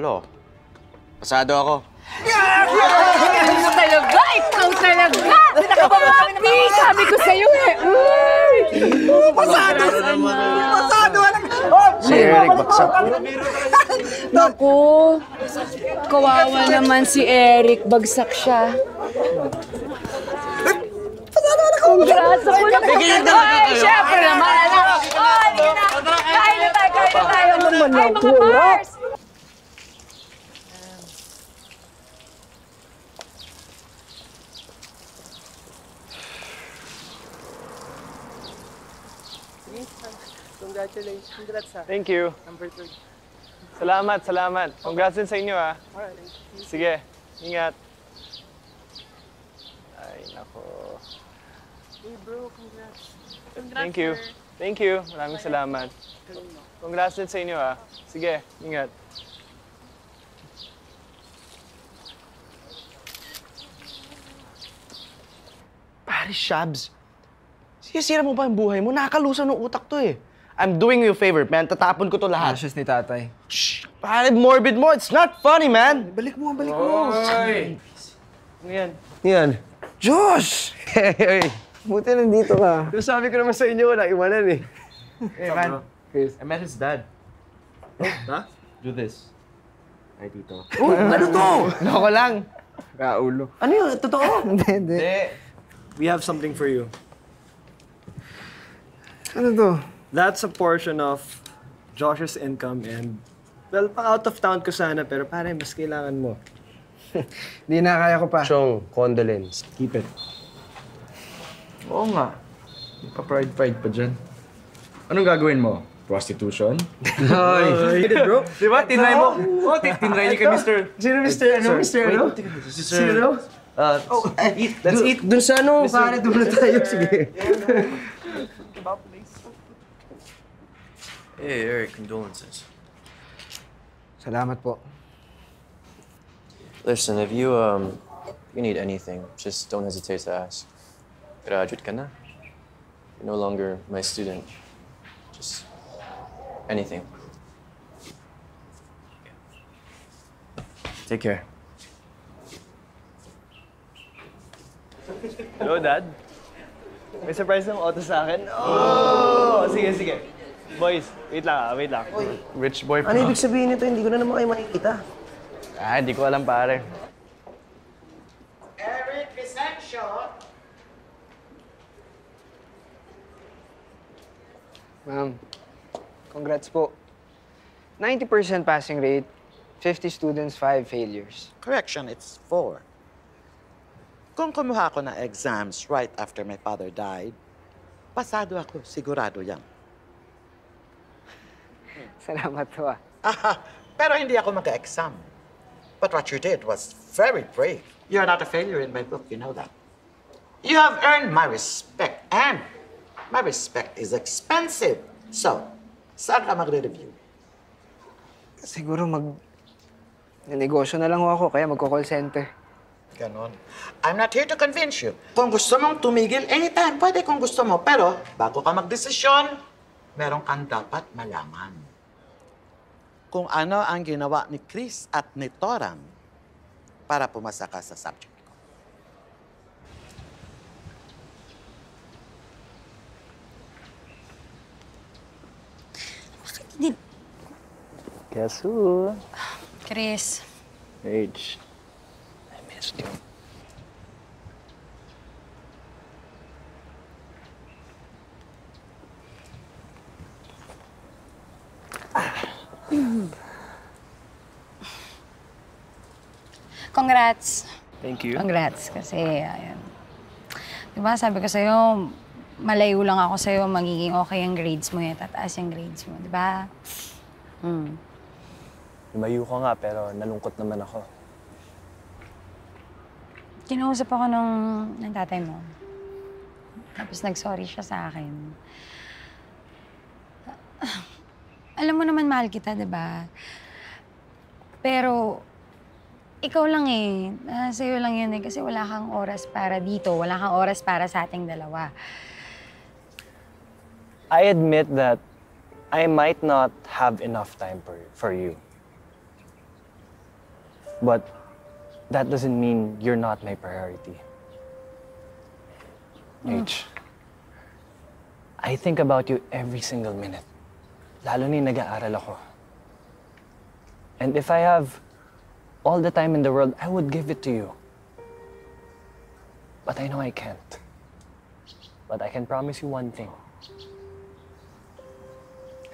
Lo. Pasado ako. Ikaw talaga! Ikaw talaga! Nakabamapi! Sabi ko sa'yo eh! Uy! Pasado! Pasado! Si Eric, baksak. Naku! Kawawa naman si Eric. Bagsak siya. Congrats ako na. Ay, syempre naman. Ay. Kain na tayo, kain na tayo. Ay, mga Mars! Congratulations. Congrats ha. Thank you. Number three. Salamat, salamat. Congrats din sa inyo ah. Sige, ingat. Ay, nako. Hey bro, congrats. Thank you. Thank you. Maraming salamat. Congrats din sa inyo ah. Sige, ingat. Pare, Shabs. Sisira mo pa yung buhay mo. Nakakalusan ng utak to eh. I'm doing you a favor, man. Tatapon ko to lahat. Ashes ni tatay. Shh! Pare, morbid mo. It's not funny, man. Balik mo, balik mo. Oy! Ano yan? Yan. Josh! Hey, hey. Buti nandito ka. Pero sabi ko naman sa inyo, wala iwanan eh. Hey, man. Chris. I met his dad. Huh? Do this. Ay, tito. Oh, ano to? Loko lang. Kaulo. Ano yun? Totoo? Hindi, hindi. We have something for you. Ano to? That's a portion of Josh's income and well, pang out of town ko sana pero pare, mas kailangan mo. Hindi na, kaya ko pa. Chong, condolence. Keep it. Oo nga. Pa-pride-pride pa dyan. Anong gagawin mo? Prostitution? Hoy. bro. Di ba? Tinry mo. Oh, tin- tinry niyo kay Mr. Sino Mr. Ano? Mr. Ano? Sino? Uh, eat. Let's eat. Dun sa ano, pare, dun na tayo. Sige. Hey, Eric, condolences. Salamat po. Listen, if you um you need anything, just don't hesitate to ask. Graduate ka na. You're no longer my student. Just anything. Take care. Hello, Dad? May surprise ng auto sa akin? Oh! Sige, sige. Boys, wait lang ah, wait lang. Rich boy Ano ibig sabihin nito? Hindi ko na naman kayo makikita. Ah, hindi ko alam, pare. Ma'am, congrats po. 90% passing rate, 50 students, 5 failures. Correction, it's four. Kung kumuha ako ng exams right after my father died, pasado ako, sigurado yan. Salamat po ah. Pero hindi ako mag-exam. But what you did was very brave. You're not a failure in my book, you know that. You have earned my respect, and my respect is expensive. So, saan ka magre-review? Siguro mag... negosyo na lang ho ako, kaya magko-call center. Ganon. I'm not here to convince you. Kung gusto mong tumigil, anytime, pwede kung gusto mo. Pero, bago ka magdesisyon, meron kang dapat malaman. Kung ano ang ginawa ni Chris at ni Toram para pumasa ka sa subject ko. Guess who? Chris, H. I missed you. congrats. Thank you. Congrats kasi, ayun. Di ba, sabi ko sa'yo, malayo lang ako sa'yo, magiging okay ang grades mo eh, tataas yung grades mo, di ba? Hmm. Lumayo ko nga, pero nalungkot naman ako. Kinausap ako nung, ng tatay mo. Tapos nag-sorry siya sa akin. Alam mo naman, mahal kita, di ba? Pero, ikaw lang eh. Ah, sa'yo lang yun eh. Kasi wala kang oras para dito. Wala kang oras para sa ating dalawa. I admit that I might not have enough time for, for you. But that doesn't mean you're not my priority. Hmm. H, I think about you every single minute. Lalo na nag-aaral ako. And if I have all the time in the world, I would give it to you. But I know I can't. But I can promise you one thing.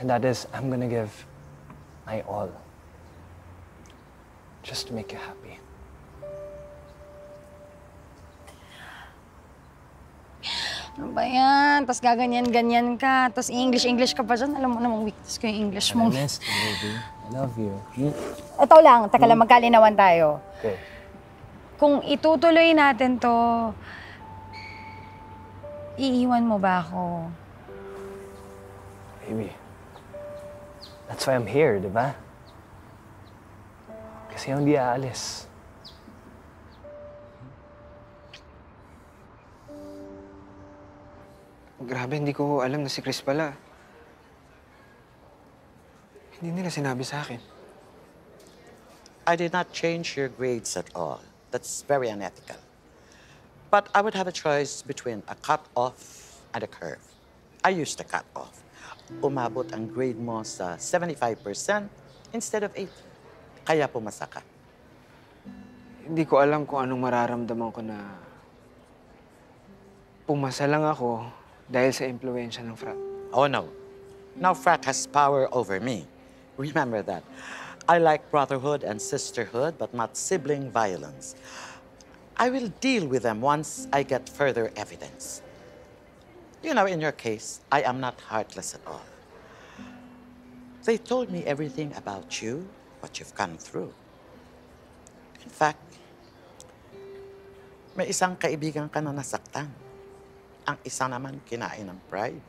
And that is, I'm gonna give my all. Just to make you happy. Ano ba yan? Tapos gaganyan-ganyan ka. Tapos English-English ka pa dyan. Alam mo namang weakness ko yung English mo. I missed you, baby. I love you. Hmm? Ito lang, taka lang, magkalinawan tayo. Okay. Kung itutuloy natin to, iiwan mo ba ako? Baby. That's why I'm here, di ba? Kasi hindi aalis. Grabe, hindi ko alam na si Chris pala. Hindi nila sinabi sa akin. I did not change your grades at all. That's very unethical. But I would have a choice between a cut-off and a curve. I used the cut-off. Umabot ang grade mo sa 75% instead of 80. Kaya pumasa ka. Hindi ko alam kung anong mararamdaman ko na pumasa lang ako dahil sa impluensya ng frat. Oh, no. Now frat has power over me. Remember that. I like brotherhood and sisterhood, but not sibling violence. I will deal with them once I get further evidence. You know, in your case, I am not heartless at all. They told me everything about you, what you've gone through. In fact, May isang kaibigan ka na nasaktan. Ang isa naman kinain ng pride.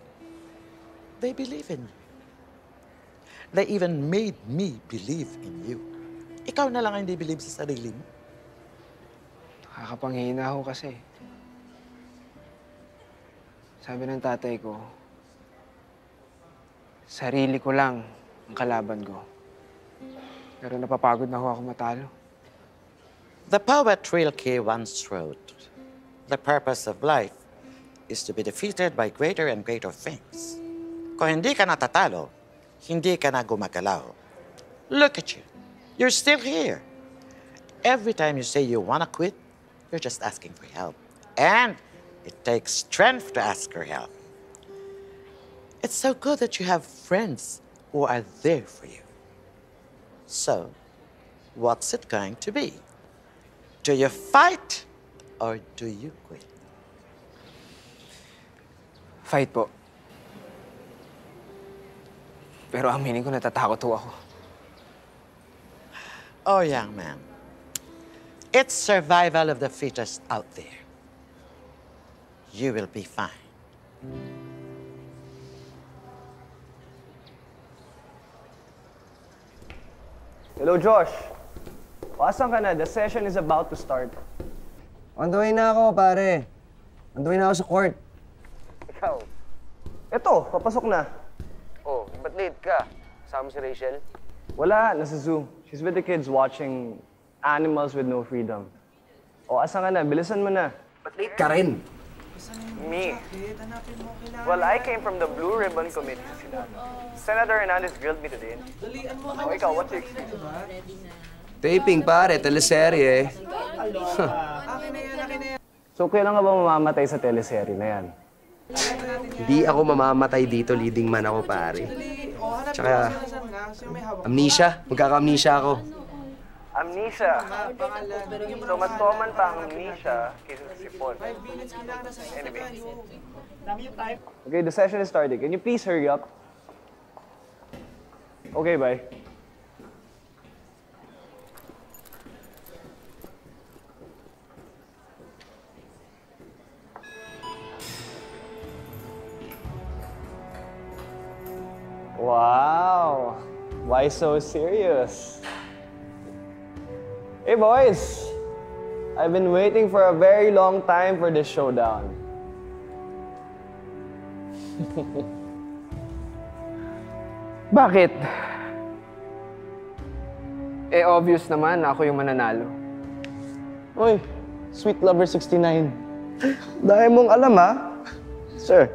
They believe in you. They even made me believe in you. Ikaw na lang ang hindi believe sa sarili mo. Nakakapanghina ako kasi. Sabi ng tatay ko, sarili ko lang ang kalaban ko. Pero napapagod na ho ako matalo. The poet Rilke once wrote, The purpose of life is to be defeated by greater and greater things. Kung hindi ka natatalo, hindi ka na gumagalaw. Look at you. You're still here. Every time you say you want to quit, you're just asking for help. And it takes strength to ask for help. It's so good that you have friends who are there for you. So, what's it going to be? Do you fight or do you quit? Fight po. Pero aminin ko natatakot ho ako. Oh, young man, it's survival of the fittest out there. You will be fine. Hello, Josh. Pasan ka na. The session is about to start. On the way na ako, pare. On the way na ako sa court. Ikaw? Eto, papasok na. Oh, ba't late ka? Kasama si Rachel? Wala, nasa zoo. She's with the kids watching Animals with No Freedom. O, asan ka na? Bilisan mo na. Ba't late ka rin? Me? Well, I came from the Blue Ribbon Committee sa Senado. Senator Hernandez grilled me today. O, ikaw, what's your experience? Taping, pare. Teleserye. So, kailan nga ba mamamatay sa teleserye na yan? Hindi ako mamamatay dito. Leading man ako, pare. Tsaka, amnesia. Magkaka-amnesia ako. Amnesia. So, mas common pa ang amnesia kaysa sa sipon. Anyway. Okay, the session is starting. Can you please hurry up? Okay, bye. Wow. Why so serious? Hey, boys. I've been waiting for a very long time for this showdown. Bakit? Eh, obvious naman na ako yung mananalo. Uy, Sweet Lover 69. Dahil mong alam, ha? Sir.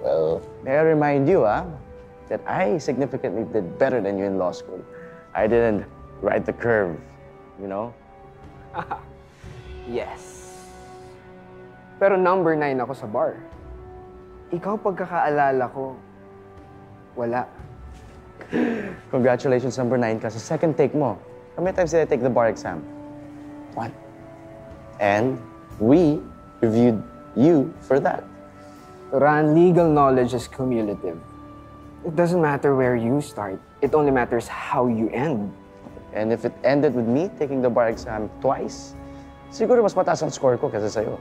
Well, may I remind you, ah, that I significantly did better than you in law school. I didn't ride the curve, you know? Yes. Pero number nine ako sa bar. Ikaw pagkakaalala ko, wala. Congratulations, number nine, kasi second take mo. How many times did I take the bar exam? One. And we reviewed you for that. Ran, legal knowledge is cumulative. It doesn't matter where you start. It only matters how you end. And if it ended with me taking the bar exam twice, siguro mas mataas ang score ko kaysa sa'yo.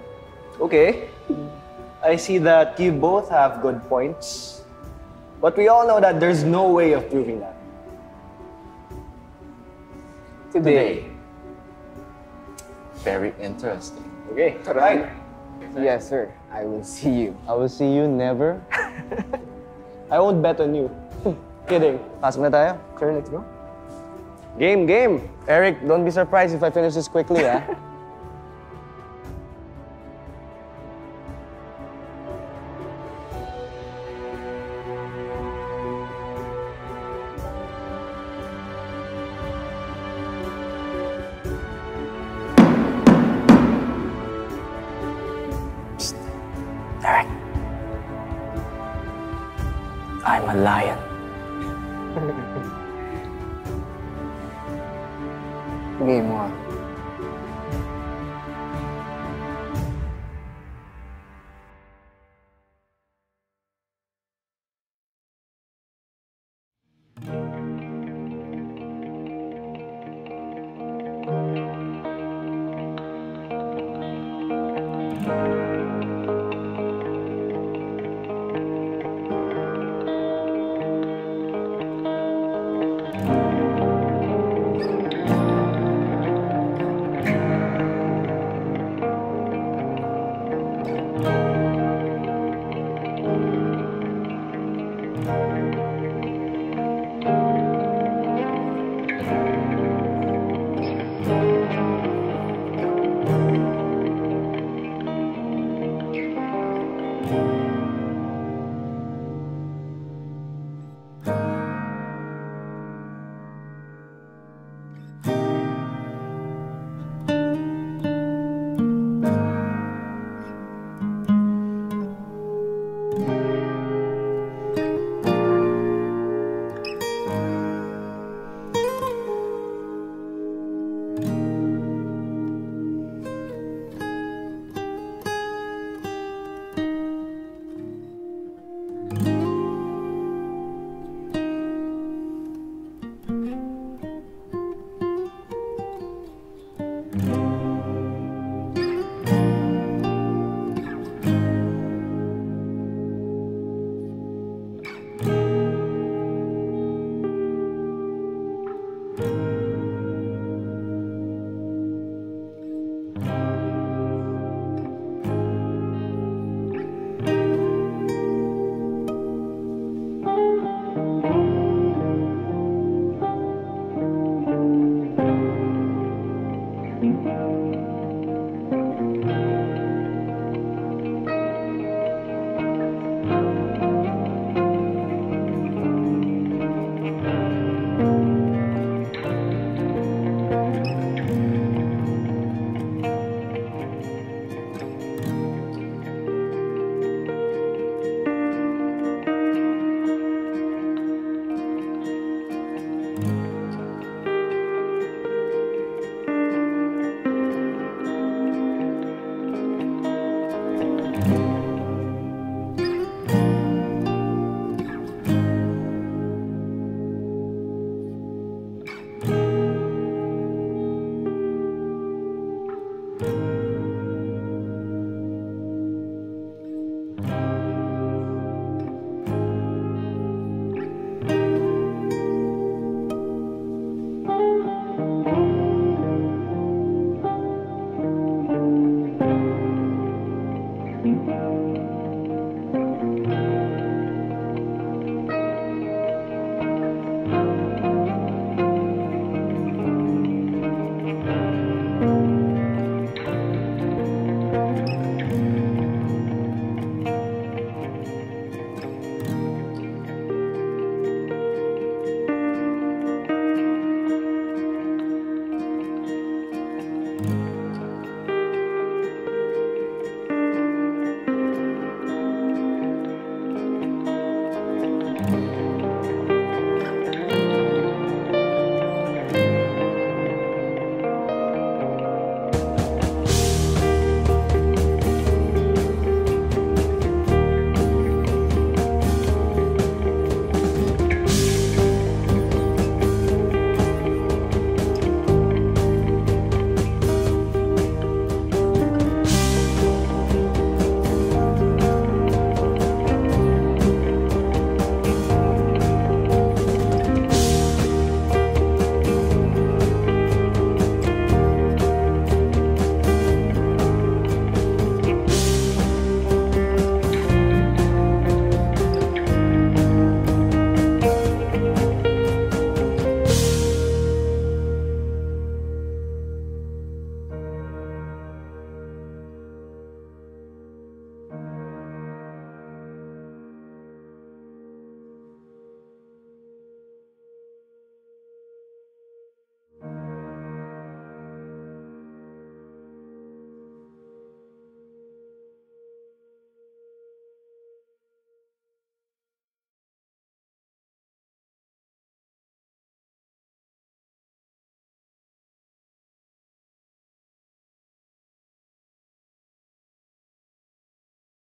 Okay. I see that you both have good points. But we all know that there's no way of proving that. Today. Very interesting. Okay, right. Yes, sir. I will see you. I will see you never. I won't bet on you. Kidding. Pasok na tayo? Sure, let's go. Game, game. Eric, don't be surprised if I finish this quickly, ah.